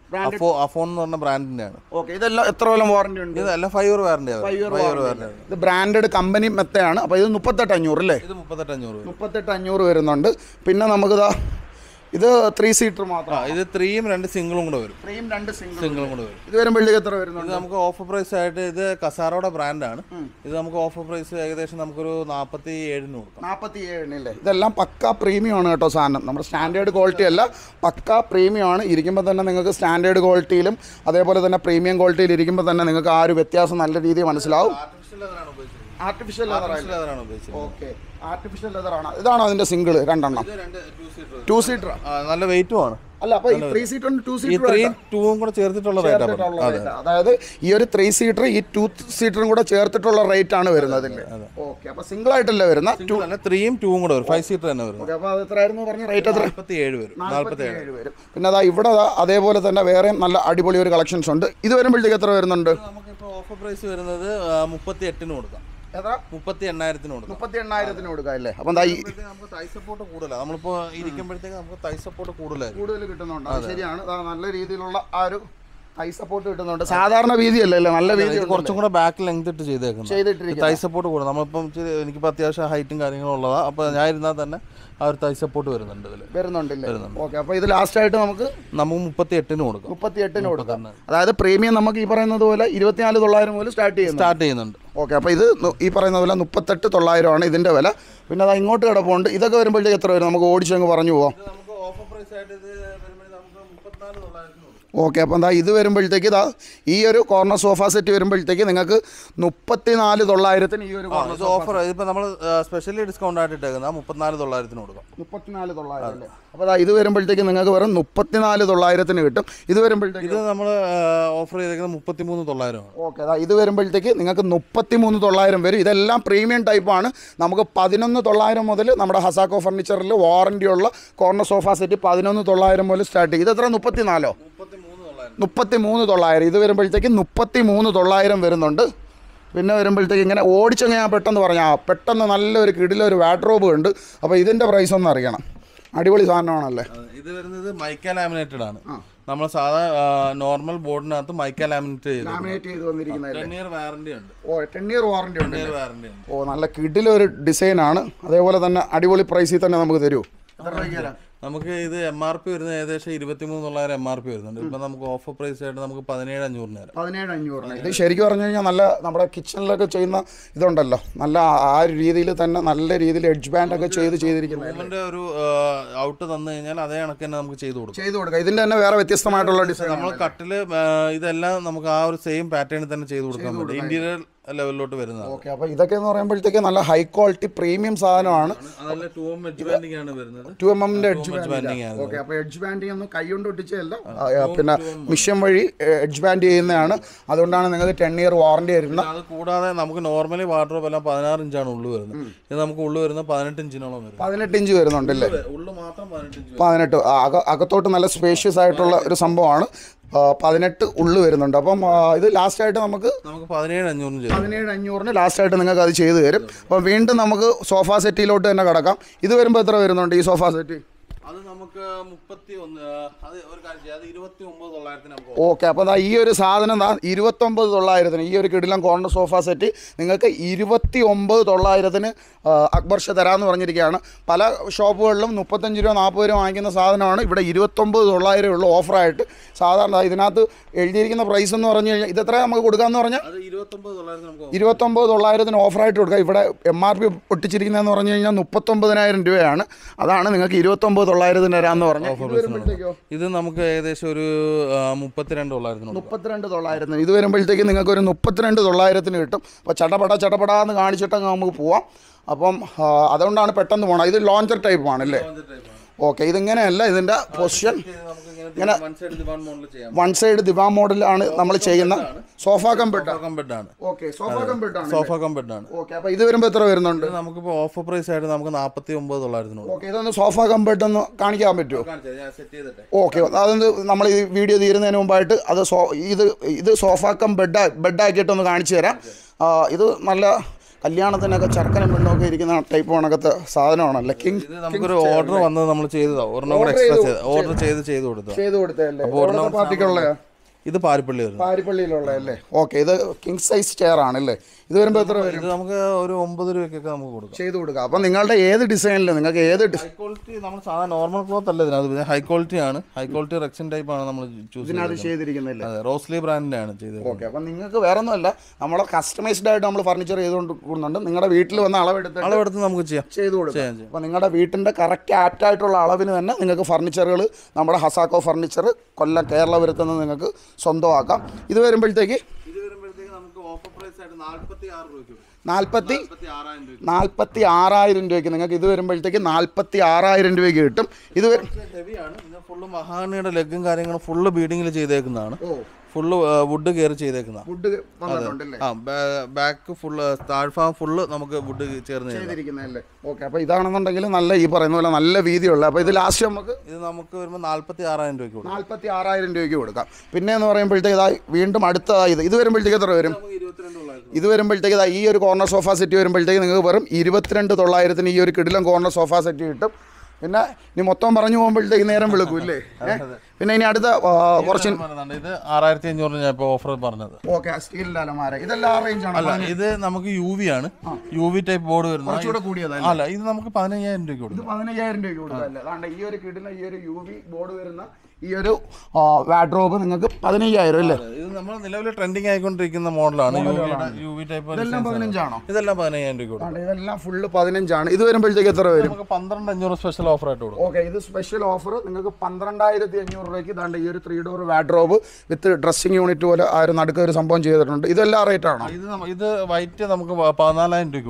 അഫോൺ എന്ന് പറഞ്ഞ ബ്രാൻഡിന്റെ ആണ് ഓക്കെ ഇതെല്ലാം എത്ര കൊല്ലം വാറണ്ടി ഉണ്ട്? ഇതെല്ലാം ഫൈവ് ഇയർ ഫൈവ് ഇയർ ഇത് ബ്രാൻഡഡ് കമ്പനി മെത്തയാണ് അപ്പോൾ ഇത് മുപ്പത്തെട്ട് അഞ്ഞൂറ് അല്ലേ? ഇത് മുപ്പത്തെട്ട് അഞ്ഞൂറ് മുപ്പത്തെട്ട് അഞ്ഞൂറ് വരുന്നുണ്ട്. പിന്നെ നമുക്കിതാ ഇത് ത്രീ സീറ്റർ മാത്രം. ഇത് ത്രീയും രണ്ട് സിംഗിളും കൂടെ വരും. ത്രീയും രണ്ട് സിംഗിളും കൂടെ വരും. ഇത് വരുമ്പോഴത്തേക്ക് എത്ര വരുന്നുണ്ട്? ഇത് നമുക്ക് ഓഫർ പ്രൈസ് ആയിട്ട് ഇത് കസാറോടെ ബ്രാൻഡാണ് ഇത് നമുക്ക് ഓഫർ പ്രൈസ് ഏകദേശം നമുക്കൊരു നാൽപ്പത്തി ഏഴിന് കൊടുക്കാം. നാൽപ്പത്തി ഏഴിനല്ലേ ഇതെല്ലാം പക്ക പ്രീമിയം ആണ് കേട്ടോ സാധനം. നമ്മുടെ സ്റ്റാൻഡേർഡ് ക്വാളിറ്റി അല്ല പക്ക പ്രീമിയം ആണ്. ഇരിക്കുമ്പോൾ തന്നെ നിങ്ങൾക്ക് സ്റ്റാൻഡേർഡ് ക്വാളിറ്റിയിലും അതേപോലെ തന്നെ പ്രീമിയം ക്വാളിറ്റിയിൽ ഇരിക്കുമ്പോൾ തന്നെ നിങ്ങൾക്ക് ആ ഒരു വ്യത്യാസം നല്ല രീതിയിൽ മനസ്സിലാവും. ആർട്ടിഫിഷ്യൽ ലെതറാണ് ഉപയോഗിച്ചത് ആർട്ടിഫിഷ്യൽ ലെതർ ആണ് ഓക്കെ ആർട്ടിഫിഷ്യൽ ലെതറാണ് ഇതാണോ അതിന്റെ സിംഗിൾ രണ്ടെണ്ണം? ടു സീറ്റർ നല്ല വെയിറ്റും ആണ്. അല്ല അപ്പോൾ ഈ ത്രീ സീറ്ററും ടു സീറ്ററും ടൂവും കൂടെ ചേർത്തിട്ടുള്ള റേറ്റ് അതായത് ഈ ഒരു ത്രീ സീറ്റർ ഈ ടു സീറ്ററും കൂടെ ചേർത്തിട്ടുള്ള റേറ്റ് ആണ് വരുന്നത് ഓക്കെ അപ്പൊ സിംഗിൾ ആയിട്ടല്ലേ വരുന്ന ത്രീയും ടൂവും കൂടെ വരും. ഫൈവ് സീറ്റർ തന്നെ വരും അപ്പൊ എത്രയായിരുന്നു പറഞ്ഞ? റേറ്റ് എത്ര? നാൽപ്പത്തി ഏഴ് വരും. നാൽപ്പത്തി ഏഴ് ഏഴ് വരും. പിന്നെ അതാ ഇവിടെ അതേപോലെ തന്നെ വേറെയും നല്ല അടിപൊളി ഒരു കളക്ഷൻസ് ഉണ്ട്. ഇത് വരുമ്പോഴത്തേക്ക് എത്ര വരുന്നുണ്ട്? നമുക്കിപ്പോൾ ഓഫർ പ്രൈസ് വരുന്നത് മുപ്പത്തി എട്ടിന് കൊടുക്കാം. എത്ര? മുപ്പത്തി എണ്ണായിരത്തിന് കൊടുക്കാം. മുപ്പത്തി എണ്ണായിരത്തിന് കൊടുക്കാം അല്ലേ? അപ്പം നമുക്ക് തൈ സപ്പോർട്ട് കൂടുതലാണ് നമ്മളിപ്പോൾ ഇരിക്കുമ്പോഴത്തേക്ക് നമുക്ക് തൈ സപ്പോർട്ട് കൂടുതലായിരിക്കും. കൂടുതൽ കിട്ടുന്നുണ്ട്. ശരിയാണ്. നല്ല രീതിയിലുള്ള ആ ഒരു ഐ സപ്പോർട്ട് കിട്ടുന്നുണ്ട്. സാധാരണ വീതിയല്ലല്ലോ നല്ല വീതി കുറച്ചും കൂടെ ബാക്ക് ലെങ്ത് ഇട്ട് ചെയ്തേക്കുന്നത്. ചെയ്തിട്ടിരിക്കുന്നത് തൈ സപ്പോർട്ട് കൂടും. നമ്മളിപ്പം എനിക്കിപ്പോൾ അത്യാവശ്യം ഹൈറ്റും കാര്യങ്ങളും ഉള്ളതാണ് അപ്പോൾ ഞാൻ ഇരുന്നാൽ തന്നെ ആ ഒരു തൈ സപ്പോർട്ട് വരുന്നുണ്ട് ഇതിൽ വരുന്നുണ്ടല്ലേ? ഓക്കെ അപ്പോൾ ഇത് ലാസ്റ്റ് ആയിട്ട് നമുക്ക് നമുക്ക് മുപ്പത്തി എട്ടിന് കൊടുക്കും. മുപ്പത്തി എട്ടിന് കൊടുക്കാം അതായത് പ്രീമിയം നമുക്ക് ഈ പറയുന്നത് പോലെ ഇരുപത്തിനാല് തൊള്ളായിരം മുതൽ സ്റ്റാർട്ട് ചെയ്യുന്നു സ്റ്റാർട്ട് ചെയ്യുന്നുണ്ട്. ഓക്കെ അപ്പോൾ ഇത് ഈ പറയുന്നത് പോലെ മുപ്പത്തെട്ട് തൊള്ളായിരമാണ് ഇതിന്റെ വില. പിന്നെ അത് ഇങ്ങോട്ട് കിടപ്പുണ്ട്. ഇതൊക്കെ വരുമ്പോഴത്തേക്ക് എത്ര വരും? നമുക്ക് ഓടിച്ചങ്ങ് പറഞ്ഞു പോവാം. നമുക്ക് ഓഫർ പ്രൈസ് ആയിട്ട് ഇത് വരുമ്പോൾ നമുക്ക് മുപ്പത്തിനാല് തൊള്ളായിരത്തിന് കൊടുക്കും ഓക്കെ അപ്പോൾ എന്താ ഇത് വരുമ്പോഴത്തേക്ക് ഇതാ ഈ ഒരു കോർണർ സോഫ സെറ്റ് വരുമ്പോഴത്തേക്ക് നിങ്ങൾക്ക് മുപ്പത്തി നാല് തൊള്ളായിരത്തിന് ഈ ഒരു കോർണർ ഓഫർ ഇതിപ്പോൾ നമ്മൾ സ്പെഷ്യലി ഡിസ്കൗണ്ട് ആയിട്ട് ഇട്ടേക്കുന്ന മുപ്പത്തിനാല് തൊള്ളായിരത്തിന് കൊടുക്കാം. മുപ്പത്തിനാല് തൊള്ളായിരം അല്ലേ അപ്പോൾ അതാ ഇത് വരുമ്പോഴത്തേക്ക് നിങ്ങൾക്ക് വെറും മുപ്പത്തിനാല് തൊള്ളായിരത്തിന് കിട്ടും. ഇത് വരുമ്പോഴത്തേക്ക് ഇത് നമ്മൾ ഓഫർ ചെയ്തേക്കുന്നത് മുപ്പത്തിമൂന്ന് തൊള്ളായിരം ഓക്കെ അതാ ഇത് വരുമ്പോഴത്തേക്ക് നിങ്ങൾക്ക് മുപ്പത്തി മൂന്ന് തൊള്ളായിരം വരും. ഇതെല്ലാം പ്രീമിയം ടൈപ്പാണ് നമുക്ക് പതിനൊന്ന് തൊള്ളായിരം മുതൽ നമ്മുടെ ഹസാക്കോ ഫർണിച്ചറിൽ വാറണ്ടി ഉള്ള കോർണർ സോഫ സെറ്റ് പതിനൊന്ന് തൊള്ളായിരം മുതൽ സ്റ്റാർട്ട് ചെയ്യും. ഇത് എത്ര മുപ്പത്തിനാലോ? മുപ്പത്തിമൂന്ന്. തൊള്ളായിരം മുപ്പത്തി മൂന്ന് തൊള്ളായിരം. ഇത് വരുമ്പോഴത്തേക്ക് മുപ്പത്തി മൂന്ന് തൊള്ളായിരം വരുന്നുണ്ട്. പിന്നെ വരുമ്പോഴത്തേക്ക് ഇങ്ങനെ ഓടിച്ചങ്ങ് ഞാൻ പെട്ടെന്ന് പറഞ്ഞാൽ പെട്ടെന്ന് നല്ലൊരു കിടിലൊരു വാഡ്രോബ് ഉണ്ട്. അപ്പോൾ ഇതിന്റെ പ്രൈസ് ഒന്ന് അറിയണം. അടിപൊളി സാധനമാണല്ലേ? ഇത് വരുന്നത് മൈക്ക ലാമിനേറ്റഡ് ആണ്. നമ്മൾ സാധാ നോർമൽ ബോർഡിനകത്ത് മൈക്ക ലാമിനേറ്റ് ചെയ്ത് ലാമിനേറ്റ് ചെയ്ത് വന്നിരിക്കുന്നത് വാറണ്ടി ഉണ്ട്. ഓ ടെൻ ഇയർ വാറണ്ടി ഉണ്ട് വാറണ്ടി ഉണ്ട്. ഓ നല്ല കിടിലൊരു ഡിസൈനാണ് അതേപോലെ തന്നെ അടിപൊളി പ്രൈസിൽ തന്നെ നമുക്ക് തരൂ. നമുക്ക് ഇത് എം ആർ പി വരുന്നത് ഏകദേശം ഇരുപത്തിമൂന്ന് തൊള്ളായിരം എം ആർ പി വരുന്നുണ്ട്. ഇപ്പൊ നമുക്ക് ഓഫർ പ്രൈസ് ആയിട്ട് നമുക്ക് പതിനേഴ് അഞ്ഞൂറിന് തരാം പതിനേഴ് അഞ്ഞൂറിന് ഇത് ശരിക്കും പറഞ്ഞു കഴിഞ്ഞാൽ നല്ല നമ്മുടെ കിച്ചണിലൊക്കെ ചെയ്യുന്ന ഇതുണ്ടല്ലോ. നല്ല ആ ഒരു രീതിയിൽ തന്നെ നല്ല രീതിയിൽ എഡ്ജ് ബാൻഡ് ഒക്കെ ചെയ്ത് ചെയ്തിരിക്കുന്നത് ഒരു ഔട്ട് തന്നു കഴിഞ്ഞാൽ അതേ കണക്ക് തന്നെ നമുക്ക് ചെയ്തു കൊടുക്കും. ചെയ്തു കൊടുക്കാം. ഇതിന്റെ തന്നെ വേറെ വ്യത്യസ്തമായിട്ടുള്ള ഡിസൈൻ നമ്മൾ കട്ടിൽ ഇതെല്ലാം നമുക്ക് ആ ഒരു സെയിം പാറ്റേണിൽ തന്നെ ചെയ്തു കൊടുക്കാൻ പറ്റും. ഇന്റീരിയർ ലെവലിലോട്ട് വരുന്നത് ഓക്കെ അപ്പോൾ ഇതൊക്കെ എന്ന് പറയുമ്പോഴത്തേക്ക് നല്ല ഹൈ ക്വാളിറ്റി പ്രീമിയം സാധനമാണ്. ടൂ എഡ്ജ് ബാൻഡിംഗ് ആണ് വരുന്നത്. ടു എം എമ്മിന്റെ എഡ്ജ് ബാൻഡിംഗ് ആണ്. ഓക്കെ അപ്പോൾ എഡ്ജ് ബാൻഡിംഗ് ഒന്നും കൈ കൊണ്ട് ഒട്ടിച്ചതല്ല. പിന്നെ മിഷൻ വഴി എഡ്ജ് ബാൻഡ് ചെയ്യുന്നതാണ്. അതുകൊണ്ടാണ് നിങ്ങൾക്ക് ടെൻ ഇയർ വാറണ്ടി വരുന്നത് അത് കൂടാതെ നമുക്ക് നോർമലി വാർഡ്രോബ് എല്ലാം പതിനാറ് ഇഞ്ചാണ് ഉള്ളു വരുന്നത്. ഇത് നമുക്ക് ഉള്ളു വരുന്നത് പതിനെട്ട് ഇഞ്ചിനോളം വരും. പതിനെട്ട് ഇഞ്ച് വരുന്നുണ്ടല്ലേ? ഉള്ളു മാത്രം പതിനെട്ട് അകത്തോട്ട് നല്ല സ്പേഷ്യസ് ആയിട്ടുള്ള ഒരു സംഭവമാണ്. പതിനെട്ട് ഉള്ളു വരുന്നുണ്ട്. അപ്പം ഇത് ലാസ്റ്റ് ആയിട്ട് നമുക്ക് നമുക്ക് പതിനേഴ് അഞ്ഞൂറിന് പതിനേഴ് അഞ്ഞൂറിന് ലാസ്റ്റ് ആയിട്ട് നിങ്ങൾക്ക് അത് ചെയ്തു തരും. അപ്പം വീണ്ടും നമുക്ക് സോഫ സെറ്റിലോട്ട് തന്നെ കിടക്കാം. ഇത് വരുമ്പോൾ എത്ര വരുന്നുണ്ട് ഈ സോഫ സെറ്റ് അത് നമുക്ക് മുപ്പത്തി ഒന്ന് അത് ഒരു കാര്യം ചെയ്യാം. അത് ഇരുപത്തി ഒമ്പത് തൊള്ളായിരത്തിന് നമുക്ക് ഓക്കെ അപ്പോൾ അതാ ഈ ഒരു സാധനം ദാ ഇരുപത്തൊമ്പത് തൊള്ളായിരത്തിന് ഈ ഒരു കിടിലം കോർണർ സോഫ സെറ്റ് നിങ്ങൾക്ക് ഇരുപത്തി ഒമ്പത് തൊള്ളായിരത്തിന് അക്ബർ ഷെ തരാമെന്ന് പറഞ്ഞിരിക്കുകയാണ്. പല ഷോപ്പുകളിലും മുപ്പത്തഞ്ച് രൂപ നാൽപ്പത് രൂപ വാങ്ങിക്കുന്ന സാധനമാണ്. ഇവിടെ ഇരുപത്തൊമ്പത് തൊള്ളായിരം ഉള്ള ഓഫറായിട്ട്. സാധാരണ ഇതിനകത്ത് എഴുതിയിരിക്കുന്ന പ്രൈസ് എന്ന് പറഞ്ഞു കഴിഞ്ഞാൽ ഇത് എത്ര നമുക്ക് കൊടുക്കാമെന്ന് പറഞ്ഞാൽ? ഇരുപത്തൊമ്പത് തൊള്ളായിരത്തിന് ഓഫറായിട്ട് കൊടുക്കാം. ഇവിടെ എം ആർ പി ഒട്ടിച്ചിരിക്കുന്നതെന്ന് പറഞ്ഞു കഴിഞ്ഞാൽ മുപ്പത്തൊമ്പതിനായിരം രൂപയാണ്. അതാണ് നിങ്ങൾക്ക് ഇരുപത്തൊമ്പത് തൊള്ളായിരത്തിന് തരാമെന്ന് പറഞ്ഞു ഇത് നമുക്ക് ഏകദേശം ഒരു മുപ്പത്തിരണ്ട് തൊള്ളായിരത്തിന് മുപ്പത്തിരണ്ട് തൊള്ളായിരത്തിന്. ഇത് വരുമ്പോഴത്തേക്ക് നിങ്ങൾക്ക് ഒരു മുപ്പത്തിരണ്ട് തൊള്ളായിരത്തിന് കിട്ടും. അപ്പോൾ ചടപട ചടപട എന്ന് കാണിച്ചിട്ടങ്ങ് നമുക്ക് പോവാം. അപ്പം അതുകൊണ്ടാണ് പെട്ടെന്ന് പോകണം ഇത് ലോഞ്ചർ ടൈപ്പ് ആണല്ലേ? ഓക്കെ ഇതിങ്ങനെയല്ല ഇതിന്റെ പൊസിഷൻ ഇങ്ങനെ വൺ സൈഡ് ദിവാ മോഡലാണ് നമ്മൾ ചെയ്യുന്ന സോഫ കമ്പിട്ട് ആണ്. ഓക്കെ സോഫ കമ്പ്യൂട്ടർ ആണ് സോഫ ആണ്. ഓക്കെ അപ്പോൾ ഇത് വരുമ്പോൾ എത്ര വരുന്നുണ്ട്? നമുക്ക് നമുക്കിപ്പോൾ ഓഫർ പ്രൈസ് ആയിട്ട് നമുക്ക് നാൽപ്പത്തി ഒമ്പത് തൊള്ളായിരത്തിന് ഓക്കെ ഇതൊന്ന് സോഫ കമ്പിട്ട് ഒന്ന് കാണിക്കാൻ പറ്റുമോ ഓക്കെ അതൊന്ന് നമ്മൾ ഈ വീഡിയോ തീരുന്നതിന് മുമ്പായിട്ട് അത് സോ ഇത് ഇത് സോഫ കം ബെഡ് ബെഡാക്കിയിട്ടൊന്ന് കാണിച്ചു തരാം. ഇത് നല്ല കല്യാണത്തിനൊക്കെ ചർക്കനും പെണ്ണൊക്കെ ഇരിക്കുന്ന ടൈപ്പ് കണക്കത്തെ സാധനമാണല്ലേ? കിങ് നമുക്കൊരു ഓർഡർ വന്നത് നമ്മൾ ചെയ്തതാ. ഒരെണ്ണം കൂടെ എക്സ്ട്രാ ചെയ്തു. ഓർഡർ ചെയ്ത് ചെയ്ത് കൊടുത്തു ചെയ്ത് കൊടുത്തല്ലേ പാർട്ടിക്കുള്ള? ഇത് പാരിപ്പള്ളി പാരിപ്പള്ളിയിലുള്ള അല്ലേ ഓക്കെ ഇത് കിങ് സൈസ് ചെയർ ആണല്ലേ? ഇത് വരുമ്പോൾ എത്ര വരും? ഇത് നമുക്ക് ഒരു ഒമ്പത് രൂപയ്ക്കൊക്കെ നമുക്ക് കൊടുക്കാം. ചെയ്ത് കൊടുക്കാം. അപ്പം നിങ്ങളുടെ ഏത് ഡിസൈനിലും നിങ്ങൾക്ക് ഏത് ഹൈ ക്വാളിറ്റി നമ്മൾ സാധാരണ നോർമൽ ക്ലോത്ത് അല്ല ഇതിനകത്ത് ഹൈ ക്വാളിറ്റി ആണ്. ഹൈ ക്വാളിറ്റി റെക്സിൻ ടൈപ്പ് ആണ് നമ്മൾ ചൂസ് ഇതിനകത്ത് ചെയ്തത് ചെയ്തിരിക്കുന്നില്ല അതെ റോസ്ലി ബ്രാൻഡിന്റെ ആണ് ചെയ്തത് ഓക്കെ അപ്പം നിങ്ങൾക്ക് വേറെ ഒന്നുമല്ല നമ്മളെ കസ്റ്റമൈസ്ഡ് ആയിട്ട് നമ്മൾ ഫർണിച്ചർ ചെയ്തുകൊണ്ട് കൂടുന്നുണ്ട് നിങ്ങളുടെ വീട്ടിൽ വന്ന അളവെടുത്ത് അളവെടുത്ത് നമുക്ക് ചെയ്യാം. ചെയ്ത് കൊടുക്കാം. ചെയ്യാം അപ്പോൾ നിങ്ങളുടെ വീട്ടിന്റെ കറക്റ്റ് ആപ്റ്റ് ആയിട്ടുള്ള അളവിന് തന്നെ നിങ്ങൾക്ക് ഫർണിച്ചറുകൾ നമ്മുടെ ഹസാക്കോ ഫർണിച്ചർ കൊല്ലം കേരളപുരത്ത് നിന്ന് നിങ്ങൾക്ക് സ്വന്തമാക്കാം. ഇത് വരുമ്പോഴത്തേക്ക് നമുക്ക് ഓഫർ പ്രൈസ് ആയിട്ട് നാല്പത്തി ആറ് രൂപയ്ക്ക് നാൽപ്പത്തി നാൽപ്പത്തി ആറായിരം രൂപയ്ക്ക്. നിങ്ങൾക്ക് ഇത് വരുമ്പോഴത്തേക്ക് നാൽപ്പത്തി ആറായിരം രൂപയ്ക്ക് കിട്ടും. ഇത് ഫുള്ള് മഹാണിയുടെ ലെഗും കാര്യങ്ങളും ഫുള്ള് ബീഡിങ്ങിൽ ചെയ്തേക്കുന്നതാണ്. ഫുള്ള് വുഡ് കയറി ചെയ്തേക്കുന്ന വുഡ് വന്നിട്ടുണ്ടല്ലേ? ആ ബാക്ക് ഫുള്ള് താഴ്ഭാഗം ഫുള്ള് നമുക്ക് വുഡ് ചേർന്ന് ഓക്കെ അപ്പോൾ ഇതാണെന്നുണ്ടെങ്കിൽ നല്ല ഈ പറയുന്ന പോലെ നല്ല വീതിയുള്ള അപ്പോൾ ഇത് ലാസ്റ്റ് നമുക്ക് ഇത് നമുക്ക് വരുമ്പോൾ നാല്പത്തി ആറായിരം രൂപയ്ക്ക് നാല്പത്തി നാൽപ്പത്തി ആറായിരം രൂപയ്ക്ക് കൊടുക്കാം. പിന്നെ എന്ന് പറയുമ്പോഴത്തേക്ക് ഇതാ വീണ്ടും അടുത്തതായി ഇത്. ഇത് വരുമ്പോഴത്തേക്ക് എത്ര വരും? ഇത് വരുമ്പോഴത്തേക്ക് ഇതാ ഈ ഒരു കോർണർ സോഫ സെറ്റ് വരുമ്പോഴത്തേക്ക് നിങ്ങൾക്ക് വെറും ഇരുപത്തിരണ്ട് തൊള്ളായിരത്തിന് ഈ ഒരു കിടിലം കോർണർ സോഫ സെറ്റ് കിട്ടും. പിന്നെ ഇനി മൊത്തം പറഞ്ഞു പോകുമ്പോഴത്തേക്ക് നേരം വിളിക്കും ഇല്ലേ ഏ? പിന്നെ ഇനി അടുത്ത കുറച്ച് ഇത് ആറായിരത്തി അഞ്ഞൂറിന് ഞാൻ ഇപ്പോൾ ഓഫർ പറഞ്ഞത്. ഓക്കെ അലമാര. ഇതെല്ലാം അല്ല ഇത് നമുക്ക് യു വി ആണ്. യു വി ടൈപ്പ് ബോർഡ് വരുന്നത്. കുറച്ചുകൂടെ കൂടിയതാണ് അല്ല ഇത് നമുക്ക് പതിനയ്യായിരം രൂപയ്ക്ക് കൊടുക്കും. പതിനയ്യായിരം രൂപ കൊടുക്കാല്ലേ അതാണ്ട് ഈ ഒരു കിടുന്ന ഈ ഒരു യു വി ബോർഡ് വരുന്ന ഈ ഒരു വാഡ്രോബ് നിങ്ങൾക്ക് പതിനയ്യായിരം അല്ലേ? ഇത് നമ്മൾ നിലവിൽ ട്രെൻഡിങ് ആയിക്കൊണ്ടിരിക്കുന്ന മോഡലാണ് യു വി യു ടൈപ്പ് ഇതെല്ലാം പതിനഞ്ചാണോ? ഇതെല്ലാം പതിനയ്യായിരം രൂപ ഇതെല്ലാം ഫുള്ള് പതിനഞ്ചാണ്. ഇത് വരുമ്പോഴത്തേക്ക് എത്ര വരും? നമുക്ക് പന്ത്രണ്ട് അഞ്ഞൂറ് സ്പെഷ്യൽ ഓഫർ ആയിട്ട് കൊടുക്കും. ഓക്കെ ഇത് സ്പെഷ്യൽ ഓഫർ നിങ്ങൾക്ക് പന്ത്രണ്ടായിരത്തി അഞ്ഞൂറ് രൂപയ്ക്ക് ഇതാണ്ട് ഈ ഒരു three door wardrobe with dressing unit പോലെ ആ ഒരു നടുക്ക് ഒരു സംഭവം ചെയ്തിട്ടുണ്ട്. ഇതെല്ലാം റേറ്റ് ആണോ? ഇത് ഇത് വൈറ്റ് നമുക്ക് പതിനാലായിരം രൂപയ്ക്ക്